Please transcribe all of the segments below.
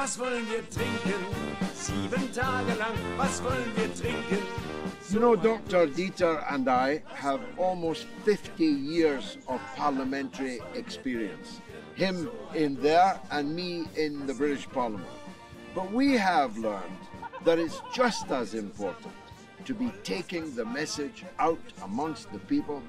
Was wollen wir trinken? Sieben Tage lang, was wollen wir trinken? You know, Dr. Dieter and I have almost 50 years of parliamentary experience. Him in there and me in the British Parliament. But we have learned that it's just as important to be taking the message out amongst the people,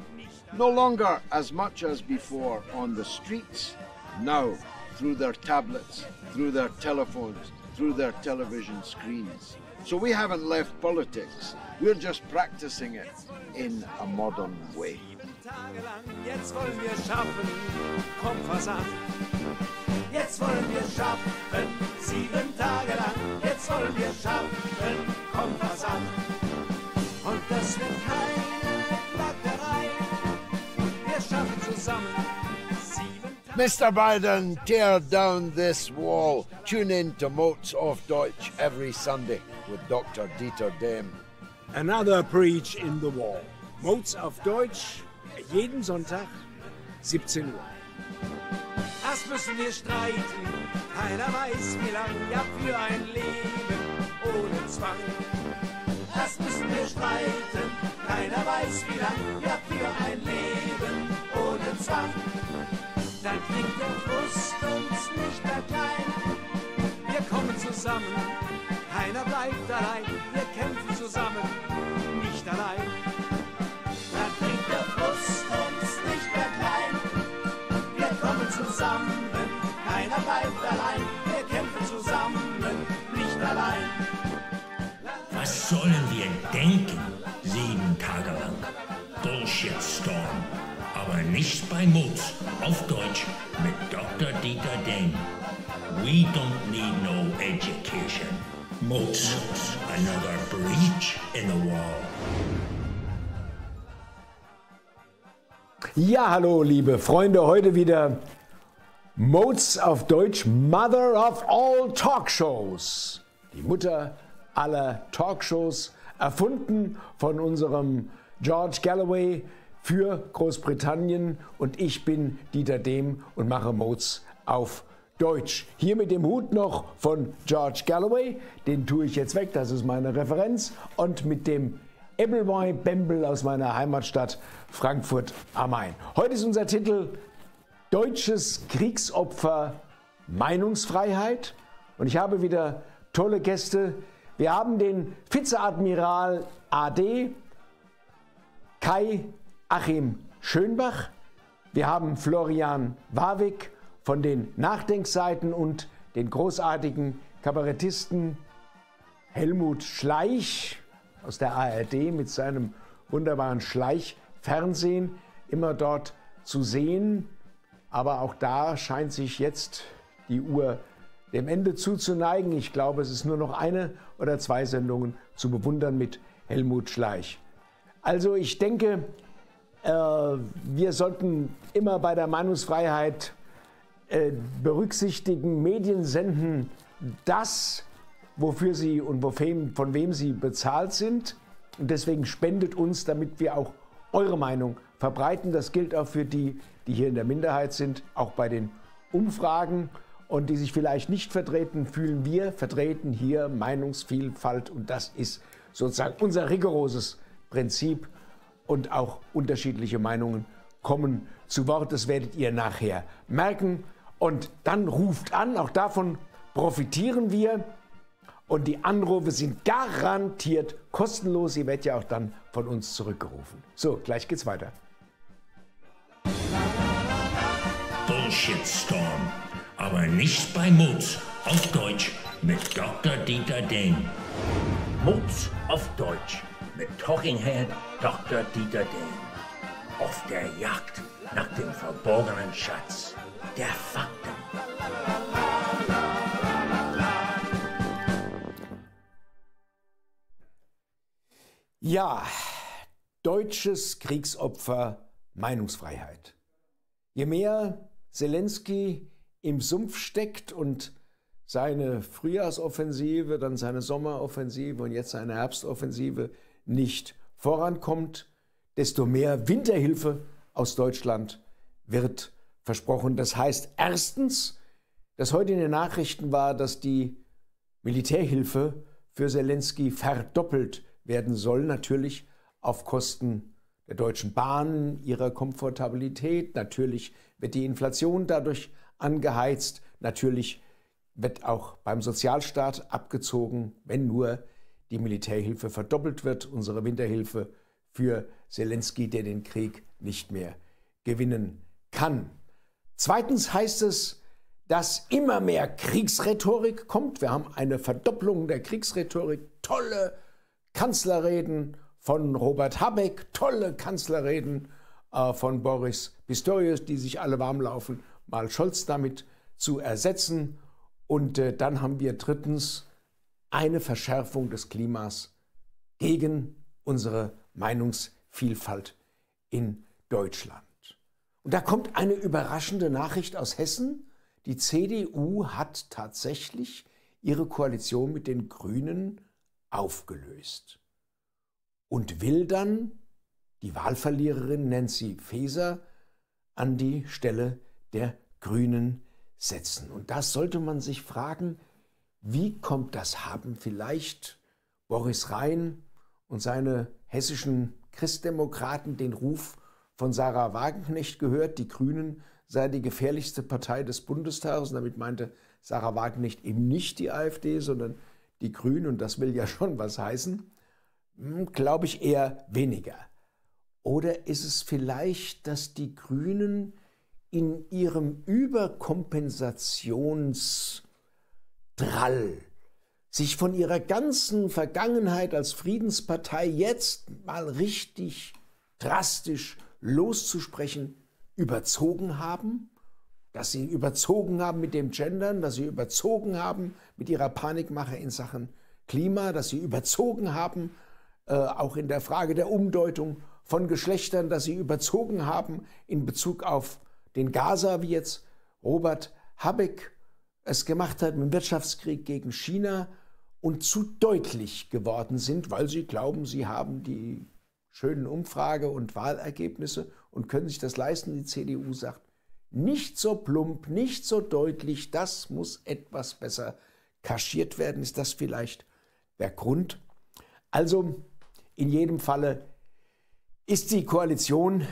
no longer as much as before on the streets, now through their tablets, through their telephones, through their television screens. So we haven't left politics. We're just practicing it in a modern way. Und das wird keine Plackerei, wir schaffen zusammen. Sieben Tage- Mr. Biden, tear down this wall. Tune in to Moats of Deutsch every Sunday with Dr. Dieter Dehm. Another Preach in the Wall. Modes auf Deutsch, jeden Sonntag, 17 Uhr. Erst müssen wir streiten, keiner weiß wie lang, ja für ein Leben ohne Zwang. Erst müssen wir streiten, keiner weiß wie lang, ja für ein Leben ohne Zwang. Dann kriegt der Frust uns nicht mehr klein, wir kommen zusammen, keiner bleibt allein, wir kämpfen zusammen, nicht allein. Dann kriegt der Frust uns nicht mehr klein, wir kommen zusammen, keiner bleibt allein. Wir kämpfen zusammen, nicht allein. Was sollen wir denken? Sieben Tage lang. Bullshit Storm. Aber nicht bei Moods. Auf Deutsch mit Dr. Dieter Dehn. We don't need no education. Moods. Another breach in the wall. Ja, hallo, liebe Freunde, heute wieder Modes auf Deutsch, Mother of all Talkshows. Die Mutter aller Talkshows, erfunden von unserem George Galloway für Großbritannien. Und ich bin Dieter Dehm und mache Modes auf Deutsch. Hier mit dem Hut noch von George Galloway, den tue ich jetzt weg, das ist meine Referenz. Und mit dem Ebbelwei Bembel aus meiner Heimatstadt Frankfurt am Main. Heute ist unser Titel Deutsches Kriegsopfer Meinungsfreiheit. Und ich habe wieder tolle Gäste. Wir haben den Vizeadmiral AD Kai Achim Schönbach. Wir haben Florian Warwick von den Nachdenkseiten und den großartigen Kabarettisten Helmut Schleich aus der ARD mit seinem wunderbaren Schleichfernsehen immer dort zu sehen. Aber auch da scheint sich jetzt die Uhr dem Ende zuzuneigen. Ich glaube, es ist nur noch eine oder zwei Sendungen zu bewundern mit Helmut Schleich. Also ich denke, wir sollten immer bei der Meinungsfreiheit äh, berücksichtigen, Medien senden das, wofür sie und von wem sie bezahlt sind. Und deswegen spendet uns, damit wir auch eure Meinung verbreiten. Das gilt auch für die, die hier in der Minderheit sind, auch bei den Umfragen und die sich vielleicht nicht vertreten fühlen. Wir vertreten hier Meinungsvielfalt und das ist sozusagen unser rigoroses Prinzip und auch unterschiedliche Meinungen kommen zu Wort. Das werdet ihr nachher merken. Und dann ruft an, auch davon profitieren wir. Und die Anrufe sind garantiert kostenlos. Ihr werdet ja auch dann von uns zurückgerufen. So, gleich geht's weiter. Bullshit Storm. Aber nicht bei Moods. Auf Deutsch mit Dr. Dieter Dehn. Moods auf Deutsch mit Talking Head Dr. Dieter Dehn. Auf der Jagd nach dem verborgenen Schatz der Fakten. Ja, deutsches Kriegsopfer Meinungsfreiheit. Je mehr Zelensky im Sumpf steckt und seine Frühjahrsoffensive, dann seine Sommeroffensive und jetzt seine Herbstoffensive nicht vorankommt, desto mehr Winterhilfe aus Deutschland wird versprochen. Das heißt erstens, dass heute in den Nachrichten war, dass die Militärhilfe für Zelensky verdoppelt werden soll, natürlich auf Kosten der Deutschen Bahn, ihrer Komfortabilität. Natürlich wird die Inflation dadurch angeheizt. Natürlich wird auch beim Sozialstaat abgezogen, wenn nur die Militärhilfe verdoppelt wird, unsere Winterhilfe für Zelensky, der den Krieg nicht mehr gewinnen kann. Zweitens heißt es, dass immer mehr Kriegsrhetorik kommt. Wir haben eine Verdopplung der Kriegsrhetorik, tolle Kanzlerreden von Robert Habeck, tolle Kanzlerreden äh, von Boris Pistorius, die sich alle warm laufen, mal Scholz damit zu ersetzen. Und äh, dann haben wir drittens eine Verschärfung des Klimas gegen unsere Meinungsvielfalt in Deutschland. Und da kommt eine überraschende Nachricht aus Hessen. Die CDU hat tatsächlich ihre Koalition mit den Grünen aufgelöst und will dann die Wahlverliererin Nancy Faeser an die Stelle der Grünen setzen. Und das sollte man sich fragen, wie kommt das? Haben vielleicht Boris Rhein und seine hessischen Christdemokraten den Ruf von Sarah Wagenknecht gehört, die Grünen sei die gefährlichste Partei des Bundestages. Und damit meinte Sarah Wagenknecht eben nicht die AfD, sondern die Grünen. Und das will ja schon was heißen. Hm, Glaube ich eher weniger. Oder ist es vielleicht, dass die Grünen in ihrem Überkompensationsdrall sich von ihrer ganzen Vergangenheit als Friedenspartei jetzt mal richtig drastisch loszusprechen, überzogen haben, dass sie überzogen haben mit dem Gendern, dass sie überzogen haben mit ihrer Panikmache in Sachen Klima, dass sie überzogen haben, äh, auch in der Frage der Umdeutung von Geschlechtern, dass sie überzogen haben in Bezug auf den Gaza, wie jetzt Robert Habeck es gemacht hat mit dem Wirtschaftskrieg gegen China und zu deutlich geworden sind, weil sie glauben, sie haben die schönen Umfrage- und Wahlergebnisse und können sich das leisten. Die CDU sagt, nicht so plump, nicht so deutlich, das muss etwas besser kaschiert werden. Ist das vielleicht der Grund? Also in jedem Falle ist die Koalition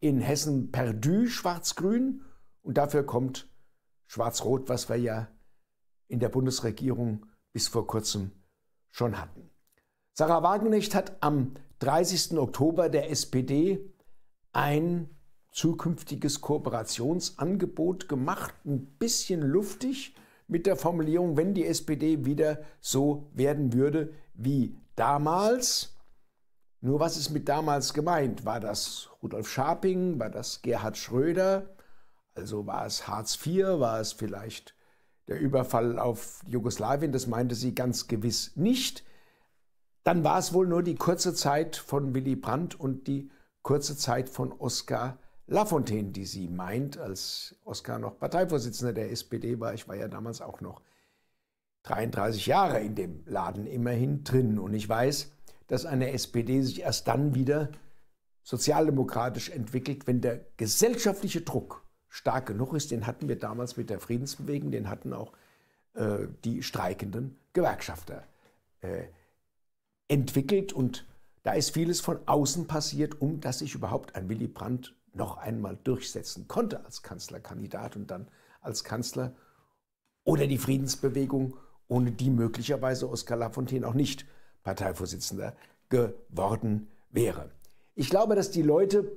in Hessen perdu schwarz-grün und dafür kommt schwarz-rot, was wir ja in der Bundesregierung bis vor kurzem schon hatten. Sarah Wagenknecht hat am 30. Oktober der SPD ein zukünftiges Kooperationsangebot gemacht, ein bisschen luftig mit der Formulierung, wenn die SPD wieder so werden würde wie damals. Nur was ist mit damals gemeint? War das Rudolf Scharping? War das Gerhard Schröder? Also war es Hartz IV? War es vielleicht der Überfall auf Jugoslawien? Das meinte sie ganz gewiss nicht. Dann war es wohl nur die kurze Zeit von Willy Brandt und die kurze Zeit von Oskar Lafontaine, die sie meint, als Oskar noch Parteivorsitzender der SPD war. Ich war ja damals auch noch 33 Jahre in dem Laden immerhin drin. Und ich weiß, dass eine SPD sich erst dann wieder sozialdemokratisch entwickelt, wenn der gesellschaftliche Druck stark genug ist. Den hatten wir damals mit der Friedensbewegung, den hatten auch äh, die streikenden Gewerkschafter. Äh, entwickelt und da ist vieles von außen passiert, um dass sich überhaupt ein Willy Brandt noch einmal durchsetzen konnte als Kanzlerkandidat und dann als Kanzler oder die Friedensbewegung, ohne die möglicherweise Oskar Lafontaine auch nicht Parteivorsitzender geworden wäre. Ich glaube, dass die Leute,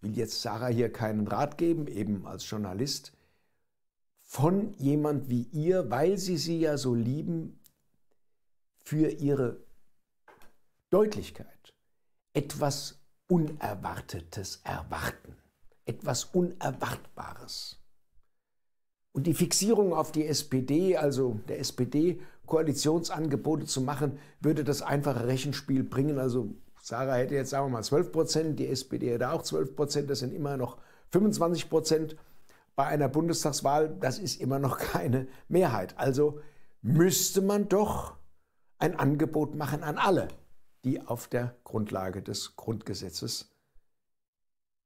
will jetzt Sarah hier keinen Rat geben, eben als Journalist, von jemand wie ihr, weil sie sie ja so lieben, für ihre Deutlichkeit, etwas Unerwartetes erwarten, etwas Unerwartbares. Und die Fixierung auf die SPD, also der SPD, Koalitionsangebote zu machen, würde das einfache Rechenspiel bringen. Also Sarah hätte jetzt, sagen wir mal, 12 Prozent, die SPD hätte auch 12 Prozent, das sind immer noch 25 Prozent bei einer Bundestagswahl, das ist immer noch keine Mehrheit. Also müsste man doch ein Angebot machen an alle die auf der Grundlage des Grundgesetzes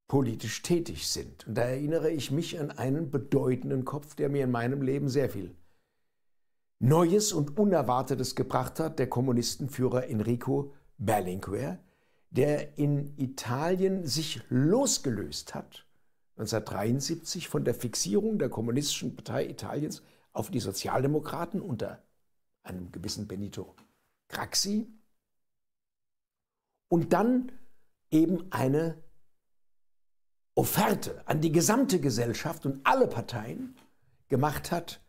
politisch tätig sind. Und da erinnere ich mich an einen bedeutenden Kopf, der mir in meinem Leben sehr viel Neues und Unerwartetes gebracht hat, der Kommunistenführer Enrico Berlinguer, der in Italien sich losgelöst hat, 1973 von der Fixierung der Kommunistischen Partei Italiens auf die Sozialdemokraten unter einem gewissen Benito Craxi und dann eben eine Offerte an die gesamte Gesellschaft und alle Parteien gemacht hat,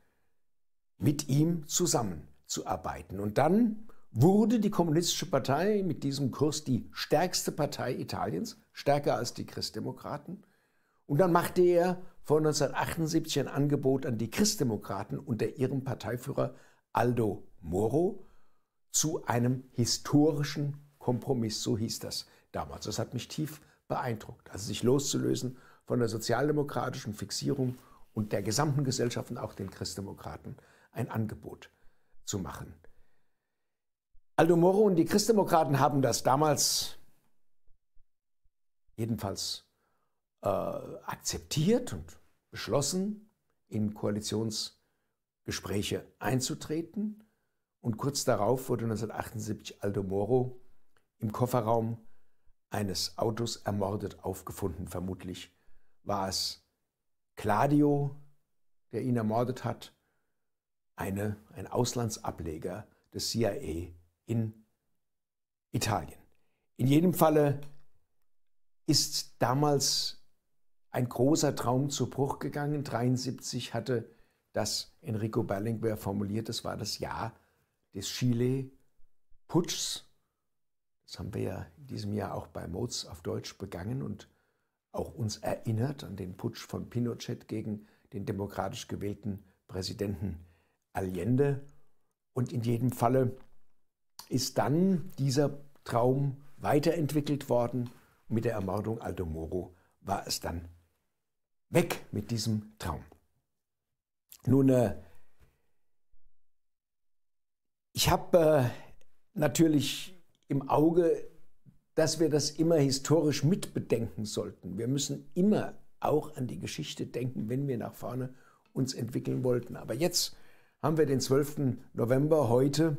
mit ihm zusammenzuarbeiten. Und dann wurde die Kommunistische Partei mit diesem Kurs die stärkste Partei Italiens, stärker als die Christdemokraten. Und dann machte er vor 1978 ein Angebot an die Christdemokraten unter ihrem Parteiführer Aldo Moro zu einem historischen Kompromiss, so hieß das damals. Das hat mich tief beeindruckt, also sich loszulösen von der sozialdemokratischen Fixierung und der gesamten Gesellschaft und auch den Christdemokraten ein Angebot zu machen. Aldo Moro und die Christdemokraten haben das damals jedenfalls äh, akzeptiert und beschlossen, in Koalitionsgespräche einzutreten. Und kurz darauf wurde 1978 Aldo Moro im Kofferraum eines Autos ermordet aufgefunden. Vermutlich war es Claudio, der ihn ermordet hat, eine, ein Auslandsableger des CIA in Italien. In jedem Falle ist damals ein großer Traum zu Bruch gegangen. 1973 hatte das Enrico Berlinguer formuliert, das war das Jahr des Chile-Putschs. Das haben wir ja in diesem Jahr auch bei Moz auf Deutsch begangen und auch uns erinnert an den Putsch von Pinochet gegen den demokratisch gewählten Präsidenten Allende. Und in jedem Falle ist dann dieser Traum weiterentwickelt worden. Mit der Ermordung Aldo Moro war es dann weg mit diesem Traum. Nun, äh, ich habe äh, natürlich im Auge, dass wir das immer historisch mitbedenken sollten. Wir müssen immer auch an die Geschichte denken, wenn wir nach vorne uns entwickeln wollten. Aber jetzt haben wir den 12. November heute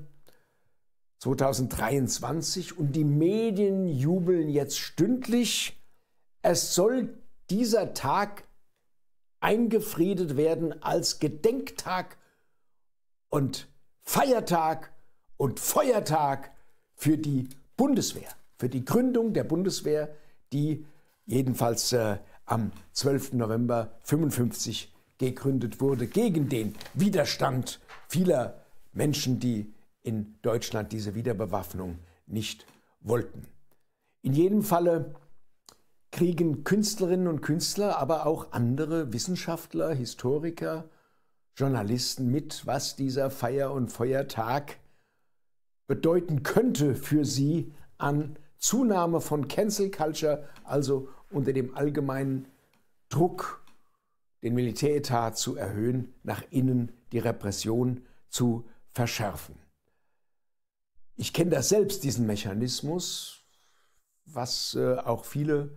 2023 und die Medien jubeln jetzt stündlich. Es soll dieser Tag eingefriedet werden als Gedenktag und Feiertag und Feuertag für die Bundeswehr, für die Gründung der Bundeswehr, die jedenfalls äh, am 12. November 1955 gegründet wurde, gegen den Widerstand vieler Menschen, die in Deutschland diese Wiederbewaffnung nicht wollten. In jedem Falle kriegen Künstlerinnen und Künstler, aber auch andere Wissenschaftler, Historiker, Journalisten mit, was dieser Feier- und Feuertag bedeuten könnte für sie an Zunahme von Cancel Culture, also unter dem allgemeinen Druck, den Militäretat zu erhöhen, nach innen die Repression zu verschärfen. Ich kenne das selbst, diesen Mechanismus, was äh, auch viele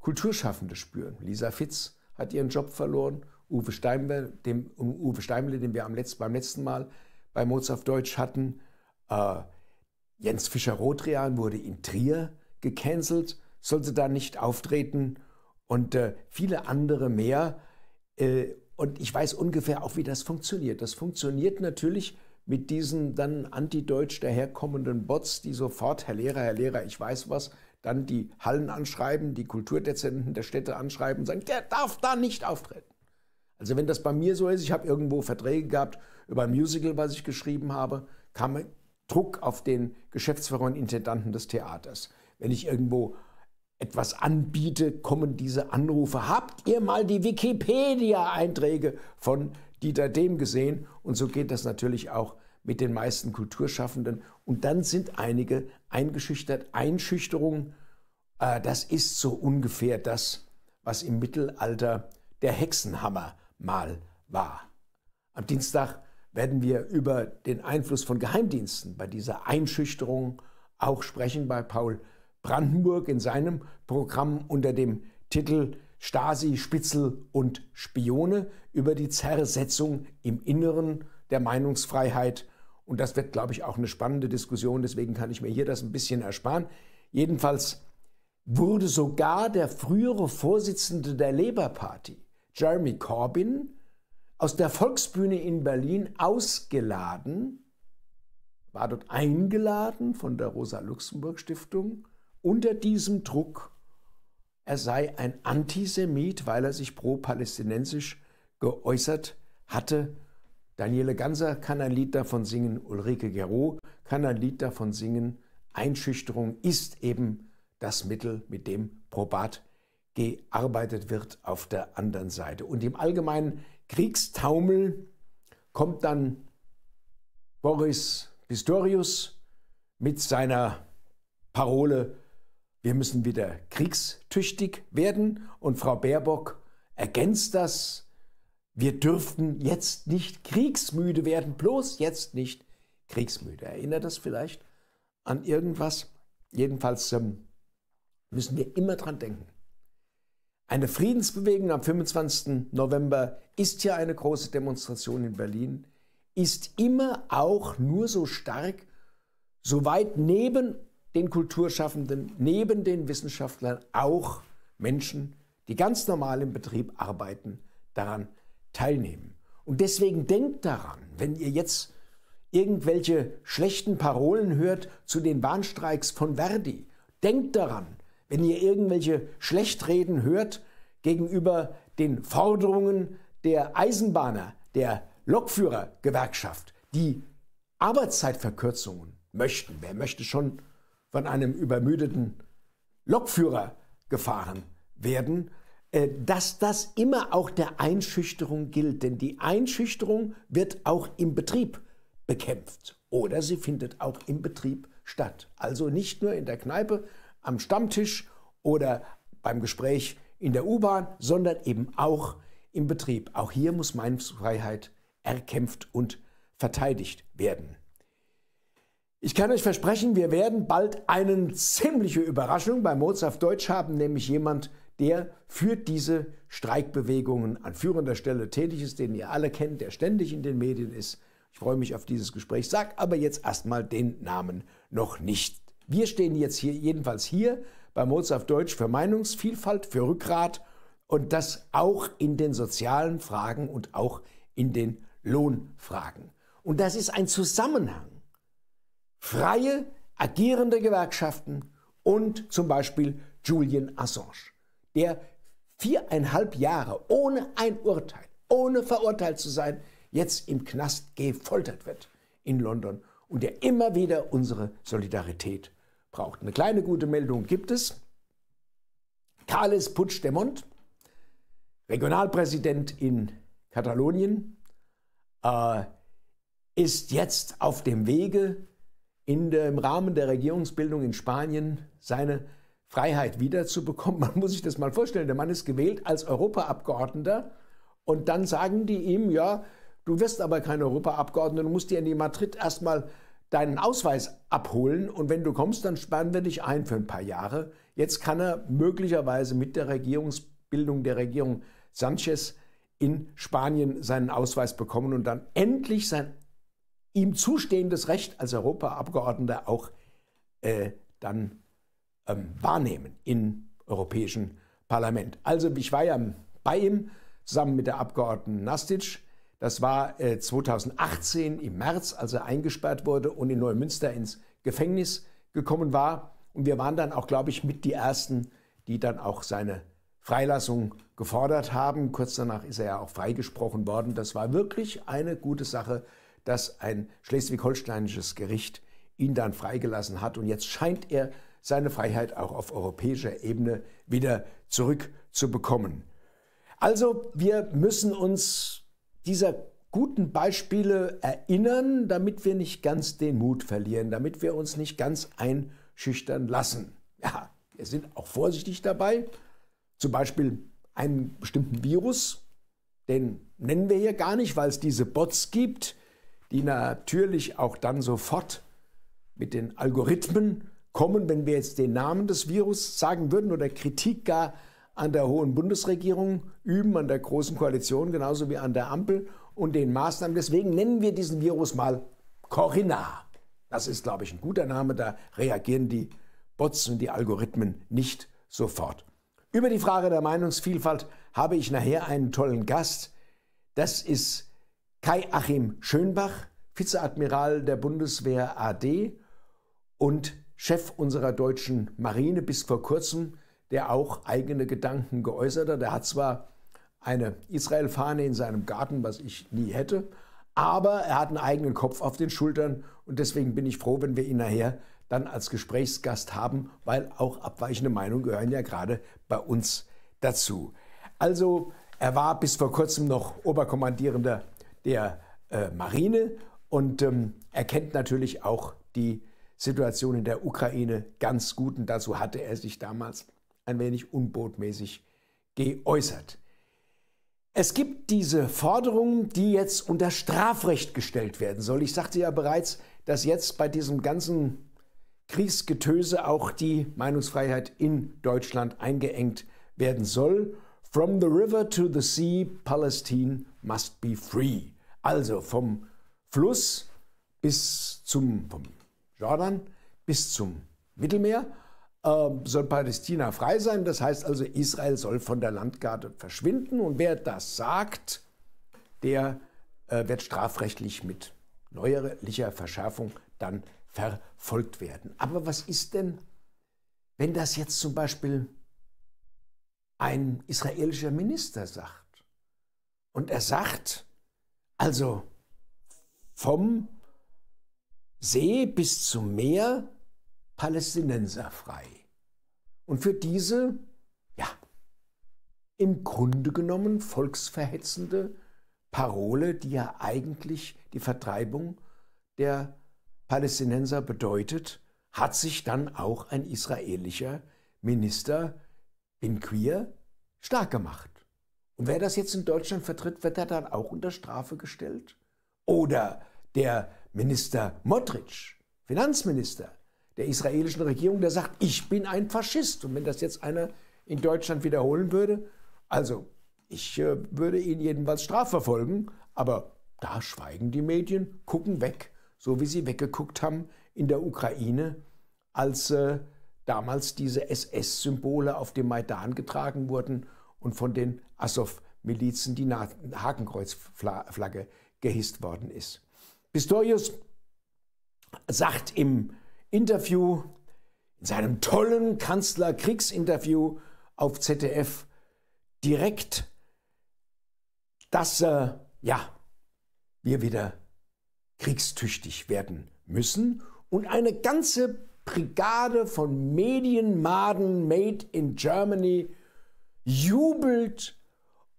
Kulturschaffende spüren. Lisa Fitz hat ihren Job verloren. Uwe Steimle, dem, Uwe Steimle, den wir am letzten, beim letzten Mal bei Mozart Deutsch hatten. Äh, Jens Fischer-Rothrian wurde in Trier gecancelt, sollte da nicht auftreten und äh, viele andere mehr. Äh, und ich weiß ungefähr auch, wie das funktioniert. Das funktioniert natürlich mit diesen dann antideutsch daherkommenden Bots, die sofort, Herr Lehrer, Herr Lehrer, ich weiß was, dann die Hallen anschreiben, die Kulturdezenten der Städte anschreiben und sagen, der darf da nicht auftreten. Also wenn das bei mir so ist, ich habe irgendwo Verträge gehabt über ein Musical, was ich geschrieben habe, kam Druck auf den Geschäftsführer und Intendanten des Theaters. Wenn ich irgendwo etwas anbiete, kommen diese Anrufe. Habt ihr mal die Wikipedia-Einträge von Dieter Dehm gesehen? Und so geht das natürlich auch mit den meisten Kulturschaffenden. Und dann sind einige eingeschüchtert. Einschüchterung, äh, das ist so ungefähr das, was im Mittelalter der Hexenhammer mal war. Am Dienstag werden wir über den Einfluss von Geheimdiensten bei dieser Einschüchterung auch sprechen bei Paul Brandenburg in seinem Programm unter dem Titel Stasi, Spitzel und Spione über die Zersetzung im Inneren der Meinungsfreiheit. Und das wird, glaube ich, auch eine spannende Diskussion. Deswegen kann ich mir hier das ein bisschen ersparen. Jedenfalls wurde sogar der frühere Vorsitzende der Labour Party, Jeremy Corbyn, aus der Volksbühne in Berlin ausgeladen, war dort eingeladen von der Rosa-Luxemburg-Stiftung unter diesem Druck, er sei ein Antisemit, weil er sich pro-palästinensisch geäußert hatte. Daniele Ganser kann ein Lied davon singen, Ulrike Gero kann ein Lied davon singen. Einschüchterung ist eben das Mittel, mit dem probat gearbeitet wird auf der anderen Seite. Und im allgemeinen Kriegstaumel kommt dann Boris Pistorius mit seiner Parole wir müssen wieder kriegstüchtig werden. Und Frau Baerbock ergänzt das. Wir dürften jetzt nicht kriegsmüde werden, bloß jetzt nicht kriegsmüde. Erinnert das vielleicht an irgendwas? Jedenfalls ähm, müssen wir immer dran denken. Eine Friedensbewegung am 25. November ist ja eine große Demonstration in Berlin, ist immer auch nur so stark, soweit neben den Kulturschaffenden, neben den Wissenschaftlern auch Menschen, die ganz normal im Betrieb arbeiten, daran teilnehmen. Und deswegen denkt daran, wenn ihr jetzt irgendwelche schlechten Parolen hört zu den Bahnstreiks von Verdi, denkt daran, wenn ihr irgendwelche Schlechtreden hört gegenüber den Forderungen der Eisenbahner, der Lokführergewerkschaft, die Arbeitszeitverkürzungen möchten. Wer möchte schon von einem übermüdeten Lokführer gefahren werden, äh, dass das immer auch der Einschüchterung gilt. Denn die Einschüchterung wird auch im Betrieb bekämpft oder sie findet auch im Betrieb statt. Also nicht nur in der Kneipe, am Stammtisch oder beim Gespräch in der U-Bahn, sondern eben auch im Betrieb. Auch hier muss Meinungsfreiheit erkämpft und verteidigt werden. Ich kann euch versprechen, wir werden bald eine ziemliche Überraschung bei Mozart Deutsch haben, nämlich jemand, der für diese Streikbewegungen an führender Stelle tätig ist, den ihr alle kennt, der ständig in den Medien ist. Ich freue mich auf dieses Gespräch, sag aber jetzt erstmal den Namen noch nicht. Wir stehen jetzt hier jedenfalls hier bei Mozart Deutsch für Meinungsvielfalt, für Rückgrat und das auch in den sozialen Fragen und auch in den Lohnfragen. Und das ist ein Zusammenhang freie, agierende Gewerkschaften und zum Beispiel Julian Assange, der viereinhalb Jahre ohne ein Urteil, ohne verurteilt zu sein, jetzt im Knast gefoltert wird in London und der immer wieder unsere Solidarität braucht. Eine kleine gute Meldung gibt es. Carles Puigdemont, Regionalpräsident in Katalonien, äh, ist jetzt auf dem Wege, in der, im Rahmen der Regierungsbildung in Spanien seine Freiheit wiederzubekommen. Man muss sich das mal vorstellen. Der Mann ist gewählt als Europaabgeordneter und dann sagen die ihm, ja, du wirst aber kein Europaabgeordneter, du musst dir in die Madrid erstmal deinen Ausweis abholen und wenn du kommst, dann sperren wir dich ein für ein paar Jahre. Jetzt kann er möglicherweise mit der Regierungsbildung der Regierung Sanchez in Spanien seinen Ausweis bekommen und dann endlich sein ihm zustehendes Recht als Europaabgeordneter auch äh, dann ähm, wahrnehmen im Europäischen Parlament. Also ich war ja bei ihm zusammen mit der Abgeordneten Nastic. Das war äh, 2018 im März, als er eingesperrt wurde und in Neumünster ins Gefängnis gekommen war. Und wir waren dann auch, glaube ich, mit die Ersten, die dann auch seine Freilassung gefordert haben. Kurz danach ist er ja auch freigesprochen worden. Das war wirklich eine gute Sache dass ein schleswig-holsteinisches Gericht ihn dann freigelassen hat. Und jetzt scheint er seine Freiheit auch auf europäischer Ebene wieder zurückzubekommen. Also wir müssen uns dieser guten Beispiele erinnern, damit wir nicht ganz den Mut verlieren, damit wir uns nicht ganz einschüchtern lassen. Ja, wir sind auch vorsichtig dabei. Zum Beispiel einen bestimmten Virus, den nennen wir hier gar nicht, weil es diese Bots gibt, die natürlich auch dann sofort mit den Algorithmen kommen, wenn wir jetzt den Namen des Virus sagen würden oder Kritik gar an der hohen Bundesregierung üben, an der großen Koalition, genauso wie an der Ampel und den Maßnahmen. Deswegen nennen wir diesen Virus mal Corinna. Das ist, glaube ich, ein guter Name. Da reagieren die Bots und die Algorithmen nicht sofort. Über die Frage der Meinungsvielfalt habe ich nachher einen tollen Gast. Das ist Kai Achim Schönbach, Vizeadmiral der Bundeswehr AD und Chef unserer deutschen Marine bis vor kurzem, der auch eigene Gedanken geäußert hat. Er hat zwar eine Israel-Fahne in seinem Garten, was ich nie hätte, aber er hat einen eigenen Kopf auf den Schultern und deswegen bin ich froh, wenn wir ihn nachher dann als Gesprächsgast haben, weil auch abweichende Meinungen gehören ja gerade bei uns dazu. Also er war bis vor kurzem noch Oberkommandierender der äh, Marine und ähm, er kennt natürlich auch die Situation in der Ukraine ganz gut und dazu hatte er sich damals ein wenig unbotmäßig geäußert. Es gibt diese Forderung, die jetzt unter Strafrecht gestellt werden soll. Ich sagte ja bereits, dass jetzt bei diesem ganzen Kriegsgetöse auch die Meinungsfreiheit in Deutschland eingeengt werden soll. From the river to the sea, Palestine must be free. Also vom Fluss bis zum vom Jordan bis zum Mittelmeer äh, soll Palästina frei sein. Das heißt also, Israel soll von der Landkarte verschwinden. Und wer das sagt, der äh, wird strafrechtlich mit neuerlicher Verschärfung dann verfolgt werden. Aber was ist denn, wenn das jetzt zum Beispiel ein israelischer Minister sagt? Und er sagt, also vom See bis zum Meer Palästinenser frei. Und für diese, ja, im Grunde genommen volksverhetzende Parole, die ja eigentlich die Vertreibung der Palästinenser bedeutet, hat sich dann auch ein israelischer Minister in Queer stark gemacht. Und wer das jetzt in Deutschland vertritt, wird er dann auch unter Strafe gestellt? Oder der Minister Motric, Finanzminister, der israelischen Regierung, der sagt, ich bin ein Faschist. Und wenn das jetzt einer in Deutschland wiederholen würde, also ich äh, würde ihn jedenfalls strafverfolgen, aber da schweigen die Medien, gucken weg, so wie sie weggeguckt haben in der Ukraine, als äh, damals diese SS-Symbole auf dem Maidan getragen wurden und von den Azov-Milizen die Hakenkreuzflagge gehisst worden ist. Pistorius sagt im Interview, in seinem tollen Kanzlerkriegsinterview auf ZDF direkt, dass äh, ja, wir wieder kriegstüchtig werden müssen und eine ganze Brigade von Medienmaden made in Germany jubelt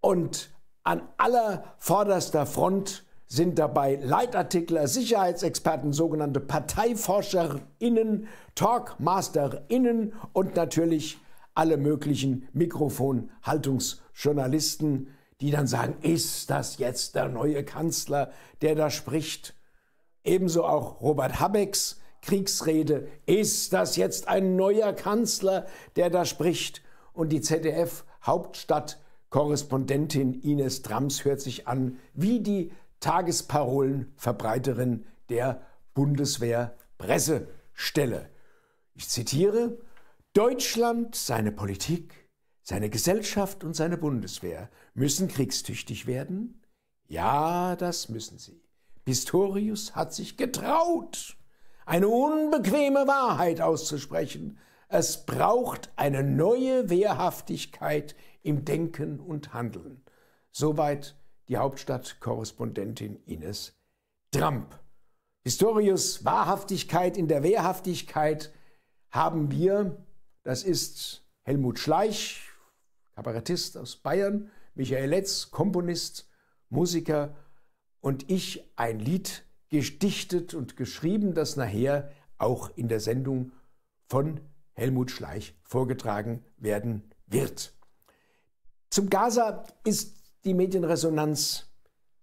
und an aller vorderster Front sind dabei Leitartikler, Sicherheitsexperten, sogenannte ParteiforscherInnen, TalkmasterInnen und natürlich alle möglichen Mikrofonhaltungsjournalisten, die dann sagen, ist das jetzt der neue Kanzler, der da spricht? Ebenso auch Robert Habecks Kriegsrede, ist das jetzt ein neuer Kanzler, der da spricht? Und die ZDF-Hauptstadtkorrespondentin Ines Drams hört sich an wie die Tagesparolenverbreiterin der Bundeswehr Pressestelle. Ich zitiere, Deutschland, seine Politik, seine Gesellschaft und seine Bundeswehr müssen kriegstüchtig werden? Ja, das müssen sie. Pistorius hat sich getraut, eine unbequeme Wahrheit auszusprechen. Es braucht eine neue Wehrhaftigkeit im Denken und Handeln. Soweit die Hauptstadtkorrespondentin Ines Tramp. Historius Wahrhaftigkeit in der Wehrhaftigkeit haben wir, das ist Helmut Schleich, Kabarettist aus Bayern, Michael Letz, Komponist, Musiker und ich ein Lied gedichtet und geschrieben, das nachher auch in der Sendung von Helmut Schleich vorgetragen werden wird. Zum Gaza ist die Medienresonanz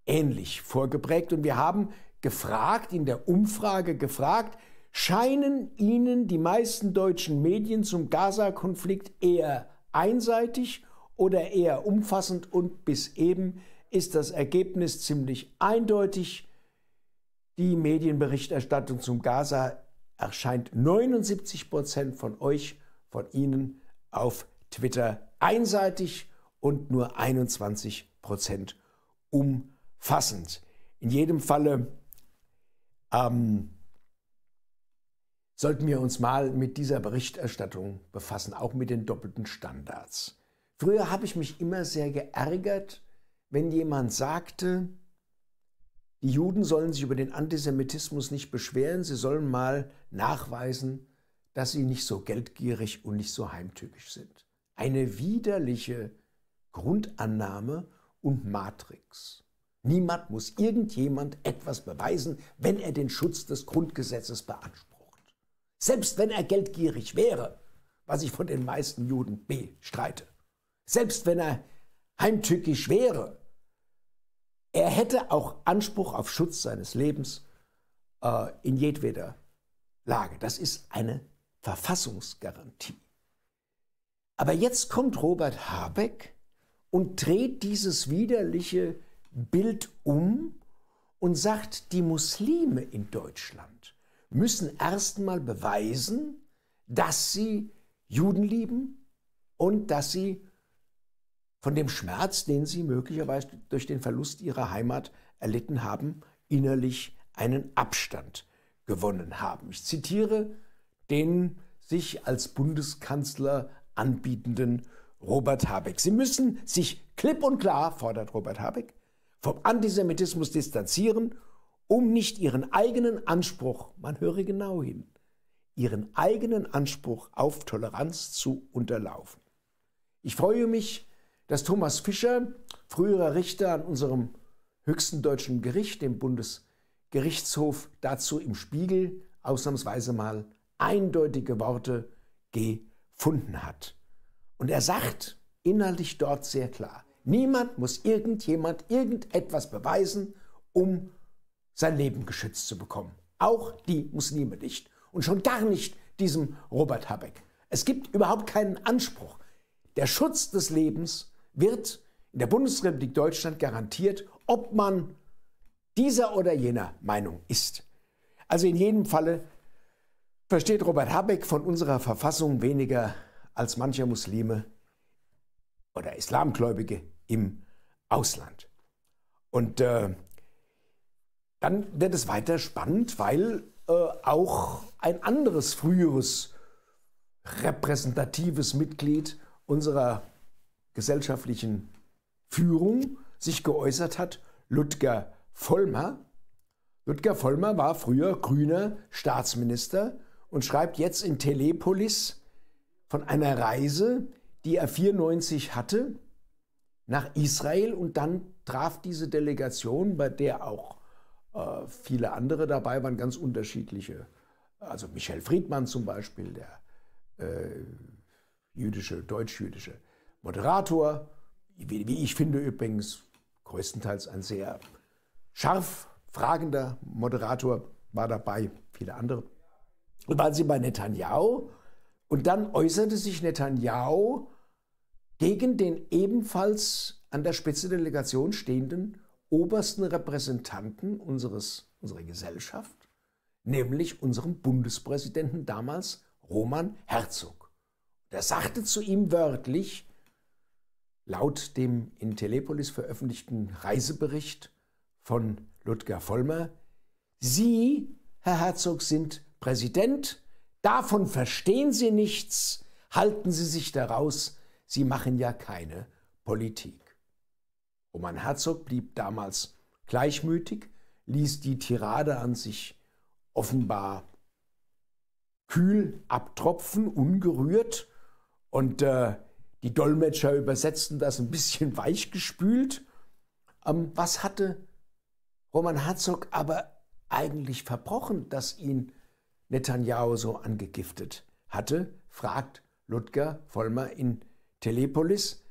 ähnlich vorgeprägt. Und wir haben gefragt, in der Umfrage gefragt, scheinen Ihnen die meisten deutschen Medien zum Gaza-Konflikt eher einseitig oder eher umfassend und bis eben ist das Ergebnis ziemlich eindeutig. Die Medienberichterstattung zum Gaza erscheint 79 Prozent von euch, von Ihnen auf Twitter einseitig und nur 21 Prozent umfassend. In jedem Falle ähm, sollten wir uns mal mit dieser Berichterstattung befassen, auch mit den doppelten Standards. Früher habe ich mich immer sehr geärgert, wenn jemand sagte, die Juden sollen sich über den Antisemitismus nicht beschweren, sie sollen mal nachweisen, dass sie nicht so geldgierig und nicht so heimtückisch sind. Eine widerliche Grundannahme und Matrix. Niemand muss irgendjemand etwas beweisen, wenn er den Schutz des Grundgesetzes beansprucht. Selbst wenn er geldgierig wäre, was ich von den meisten Juden bestreite. Selbst wenn er heimtückisch wäre, er hätte auch Anspruch auf Schutz seines Lebens äh, in jedweder Lage. Das ist eine Verfassungsgarantie. Aber jetzt kommt Robert Habeck und dreht dieses widerliche Bild um und sagt, die Muslime in Deutschland müssen erstmal beweisen, dass sie Juden lieben und dass sie von dem Schmerz, den sie möglicherweise durch den Verlust ihrer Heimat erlitten haben, innerlich einen Abstand gewonnen haben. Ich zitiere den sich als Bundeskanzler anbietenden Robert Habeck. Sie müssen sich klipp und klar, fordert Robert Habeck, vom Antisemitismus distanzieren, um nicht ihren eigenen Anspruch, man höre genau hin, ihren eigenen Anspruch auf Toleranz zu unterlaufen. Ich freue mich, dass Thomas Fischer, früherer Richter an unserem höchsten deutschen Gericht, dem Bundesgerichtshof, dazu im Spiegel ausnahmsweise mal eindeutige Worte gefunden hat. Und er sagt inhaltlich dort sehr klar, niemand muss irgendjemand irgendetwas beweisen, um sein Leben geschützt zu bekommen. Auch die Muslime nicht. Und schon gar nicht diesem Robert Habeck. Es gibt überhaupt keinen Anspruch. Der Schutz des Lebens wird in der Bundesrepublik Deutschland garantiert, ob man dieser oder jener Meinung ist. Also in jedem Falle versteht Robert Habeck von unserer Verfassung weniger als mancher Muslime oder Islamgläubige im Ausland. Und äh, dann wird es weiter spannend, weil äh, auch ein anderes früheres repräsentatives Mitglied unserer gesellschaftlichen Führung sich geäußert hat, Ludger Vollmer. Ludger Vollmer war früher grüner Staatsminister und schreibt jetzt in Telepolis von einer Reise, die er 94 hatte, nach Israel und dann traf diese Delegation, bei der auch äh, viele andere dabei waren, ganz unterschiedliche. Also Michel Friedmann zum Beispiel, der äh, jüdische, deutsch-jüdische Moderator, wie, wie ich finde übrigens, größtenteils ein sehr scharf fragender Moderator war dabei, viele andere. Und waren sie bei Netanyahu und dann äußerte sich Netanyahu gegen den ebenfalls an der Spitze der Delegation stehenden obersten Repräsentanten unseres, unserer Gesellschaft, nämlich unserem Bundespräsidenten damals, Roman Herzog. Er sagte zu ihm wörtlich, Laut dem in Telepolis veröffentlichten Reisebericht von Ludger Vollmer, Sie, Herr Herzog, sind Präsident, davon verstehen Sie nichts, halten Sie sich daraus, Sie machen ja keine Politik. Roman Herzog blieb damals gleichmütig, ließ die Tirade an sich offenbar kühl abtropfen, ungerührt und äh, die Dolmetscher übersetzten das ein bisschen weichgespült. Ähm, was hatte Roman Herzog aber eigentlich verbrochen, dass ihn Netanyahu so angegiftet hatte, fragt Ludger Vollmer in Telepolis.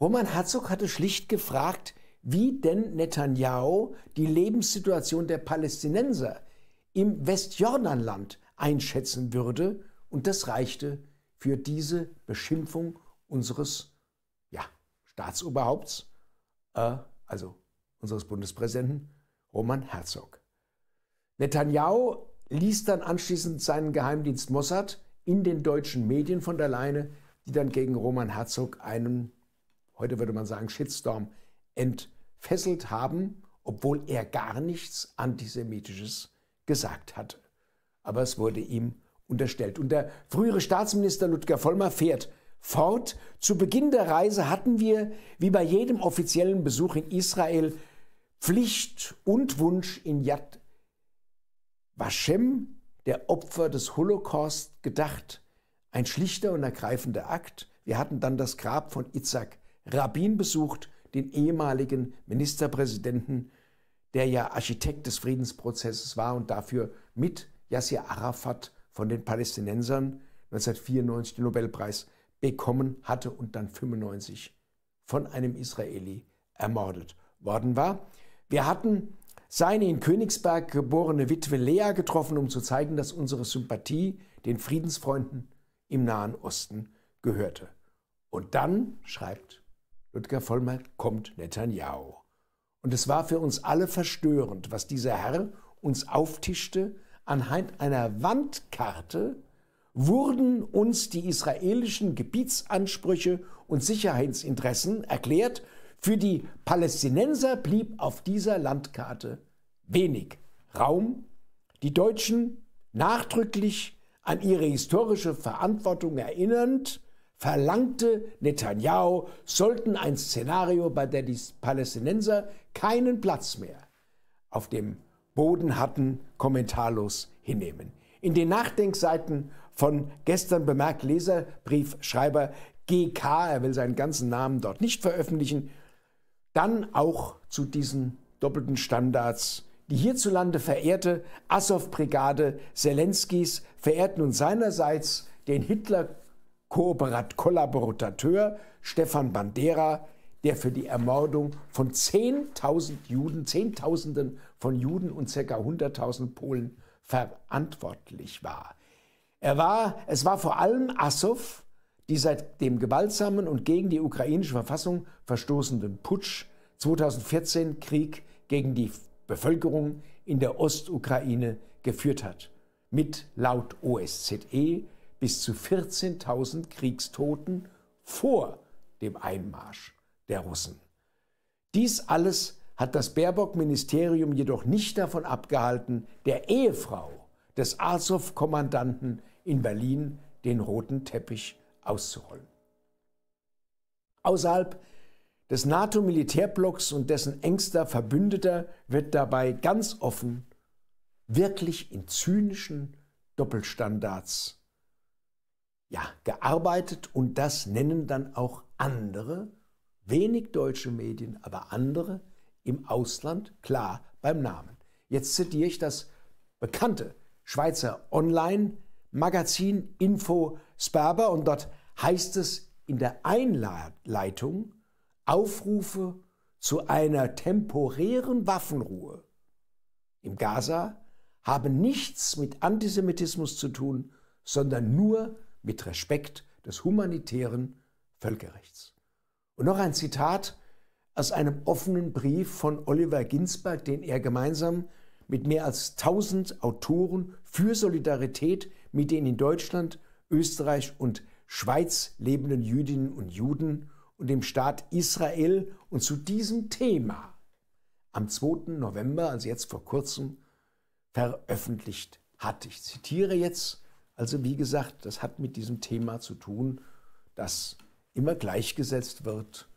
Roman Herzog hatte schlicht gefragt, wie denn Netanyahu die Lebenssituation der Palästinenser im Westjordanland einschätzen würde, und das reichte für diese Beschimpfung unseres ja, Staatsoberhaupts, äh, also unseres Bundespräsidenten Roman Herzog. Netanyahu ließ dann anschließend seinen Geheimdienst Mossad in den deutschen Medien von der Leine, die dann gegen Roman Herzog einen, heute würde man sagen, Shitstorm entfesselt haben, obwohl er gar nichts Antisemitisches gesagt hatte. Aber es wurde ihm unterstellt. Und der frühere Staatsminister Ludger Vollmer fährt fort. Zu Beginn der Reise hatten wir, wie bei jedem offiziellen Besuch in Israel, Pflicht und Wunsch in Yad Vashem, der Opfer des Holocaust, gedacht. Ein schlichter und ergreifender Akt. Wir hatten dann das Grab von Itzhak Rabin besucht, den ehemaligen Ministerpräsidenten, der ja Architekt des Friedensprozesses war und dafür mit Yasser Arafat von den Palästinensern 1994 den Nobelpreis bekommen hatte und dann 1995 von einem Israeli ermordet worden war. Wir hatten seine in Königsberg geborene Witwe Lea getroffen, um zu zeigen, dass unsere Sympathie den Friedensfreunden im Nahen Osten gehörte. Und dann, schreibt Ludger Vollmer, kommt Netanyahu. Und es war für uns alle verstörend, was dieser Herr uns auftischte. Anhand einer Wandkarte wurden uns die israelischen Gebietsansprüche und Sicherheitsinteressen erklärt für die Palästinenser blieb auf dieser Landkarte wenig Raum. Die Deutschen, nachdrücklich an ihre historische Verantwortung erinnernd, verlangte Netanyahu, sollten ein Szenario, bei dem die Palästinenser keinen Platz mehr auf dem Boden hatten, kommentarlos hinnehmen. In den Nachdenkseiten von gestern bemerkt Leserbriefschreiber GK, er will seinen ganzen Namen dort nicht veröffentlichen, dann auch zu diesen doppelten Standards. Die hierzulande verehrte Assow-Brigade Zelenskis verehrt nun seinerseits den Hitler-Kollaborateur Stefan Bandera, der für die Ermordung von 10.000 Juden, Zehntausenden von Juden und ca. 100.000 Polen verantwortlich war. Er war, es war vor allem Assow, die seit dem gewaltsamen und gegen die ukrainische Verfassung verstoßenden Putsch 2014 Krieg gegen die Bevölkerung in der Ostukraine geführt hat, mit laut OSZE bis zu 14.000 Kriegstoten vor dem Einmarsch der Russen. Dies alles hat das Baerbock-Ministerium jedoch nicht davon abgehalten, der Ehefrau des Azov-Kommandanten in Berlin den roten Teppich auszurollen. Außerhalb des NATO-Militärblocks und dessen engster Verbündeter wird dabei ganz offen, wirklich in zynischen Doppelstandards ja, gearbeitet und das nennen dann auch andere, wenig deutsche Medien, aber andere im Ausland klar beim Namen. Jetzt zitiere ich das bekannte Schweizer Online-Magazin Info Sperber und dort heißt es in der Einleitung Aufrufe zu einer temporären Waffenruhe im Gaza haben nichts mit Antisemitismus zu tun, sondern nur mit Respekt des humanitären Völkerrechts. Und noch ein Zitat aus einem offenen Brief von Oliver Ginsberg, den er gemeinsam mit mehr als 1000 Autoren für Solidarität mit den in Deutschland, Österreich und Schweiz lebenden Jüdinnen und Juden und dem Staat Israel und zu diesem Thema am 2. November, also jetzt vor kurzem, veröffentlicht hat. Ich zitiere jetzt, also wie gesagt, das hat mit diesem Thema zu tun, dass immer gleichgesetzt wird,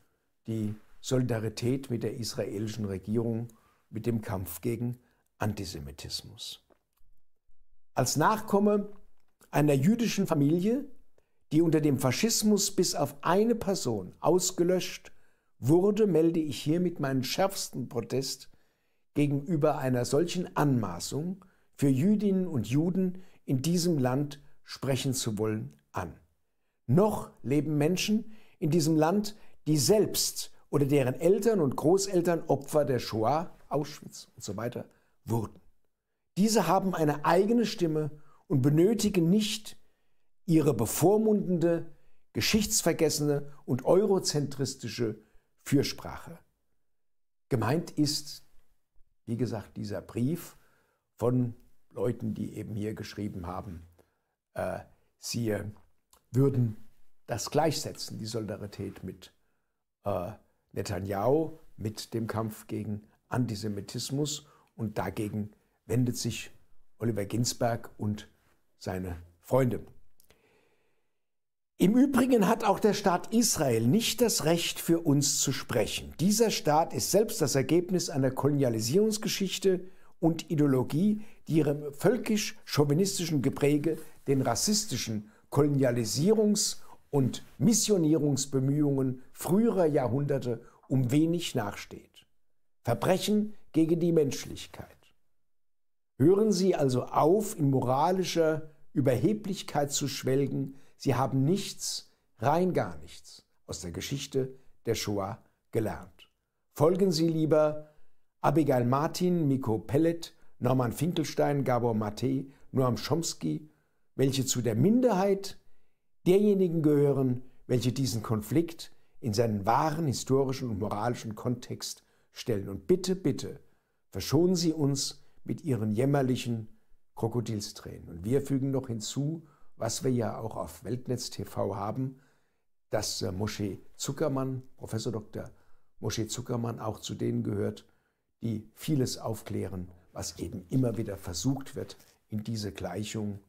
die Solidarität mit der israelischen Regierung mit dem Kampf gegen Antisemitismus. Als Nachkomme einer jüdischen Familie die unter dem Faschismus bis auf eine Person ausgelöscht wurde, melde ich hiermit meinen schärfsten Protest gegenüber einer solchen Anmaßung für Jüdinnen und Juden in diesem Land sprechen zu wollen an. Noch leben Menschen in diesem Land, die selbst oder deren Eltern und Großeltern Opfer der Shoah, Auschwitz und so wurden. Diese haben eine eigene Stimme und benötigen nicht ihre bevormundende geschichtsvergessene und eurozentristische Fürsprache. Gemeint ist, wie gesagt, dieser Brief von Leuten, die eben hier geschrieben haben, äh, sie würden das gleichsetzen, die Solidarität mit äh, Netanyahu, mit dem Kampf gegen Antisemitismus und dagegen wendet sich Oliver Ginsberg und seine Freunde. Im Übrigen hat auch der Staat Israel nicht das Recht für uns zu sprechen. Dieser Staat ist selbst das Ergebnis einer Kolonialisierungsgeschichte und Ideologie, die ihrem völkisch-chauvinistischen Gepräge den rassistischen Kolonialisierungs- und Missionierungsbemühungen früherer Jahrhunderte um wenig nachsteht. Verbrechen gegen die Menschlichkeit. Hören Sie also auf, in moralischer Überheblichkeit zu schwelgen, Sie haben nichts, rein gar nichts aus der Geschichte der Shoah gelernt. Folgen Sie lieber Abigail Martin, Miko Pellet, Norman Finkelstein, Gabor Mate, Noam Chomsky, welche zu der Minderheit derjenigen gehören, welche diesen Konflikt in seinen wahren historischen und moralischen Kontext stellen. Und bitte, bitte, verschonen Sie uns mit Ihren jämmerlichen Krokodilstränen. Und wir fügen noch hinzu, was wir ja auch auf Weltnetz TV haben, dass äh, Mosche Zuckermann, Professor Dr. Mosche Zuckermann auch zu denen gehört, die vieles aufklären, was eben immer wieder versucht wird, in diese Gleichung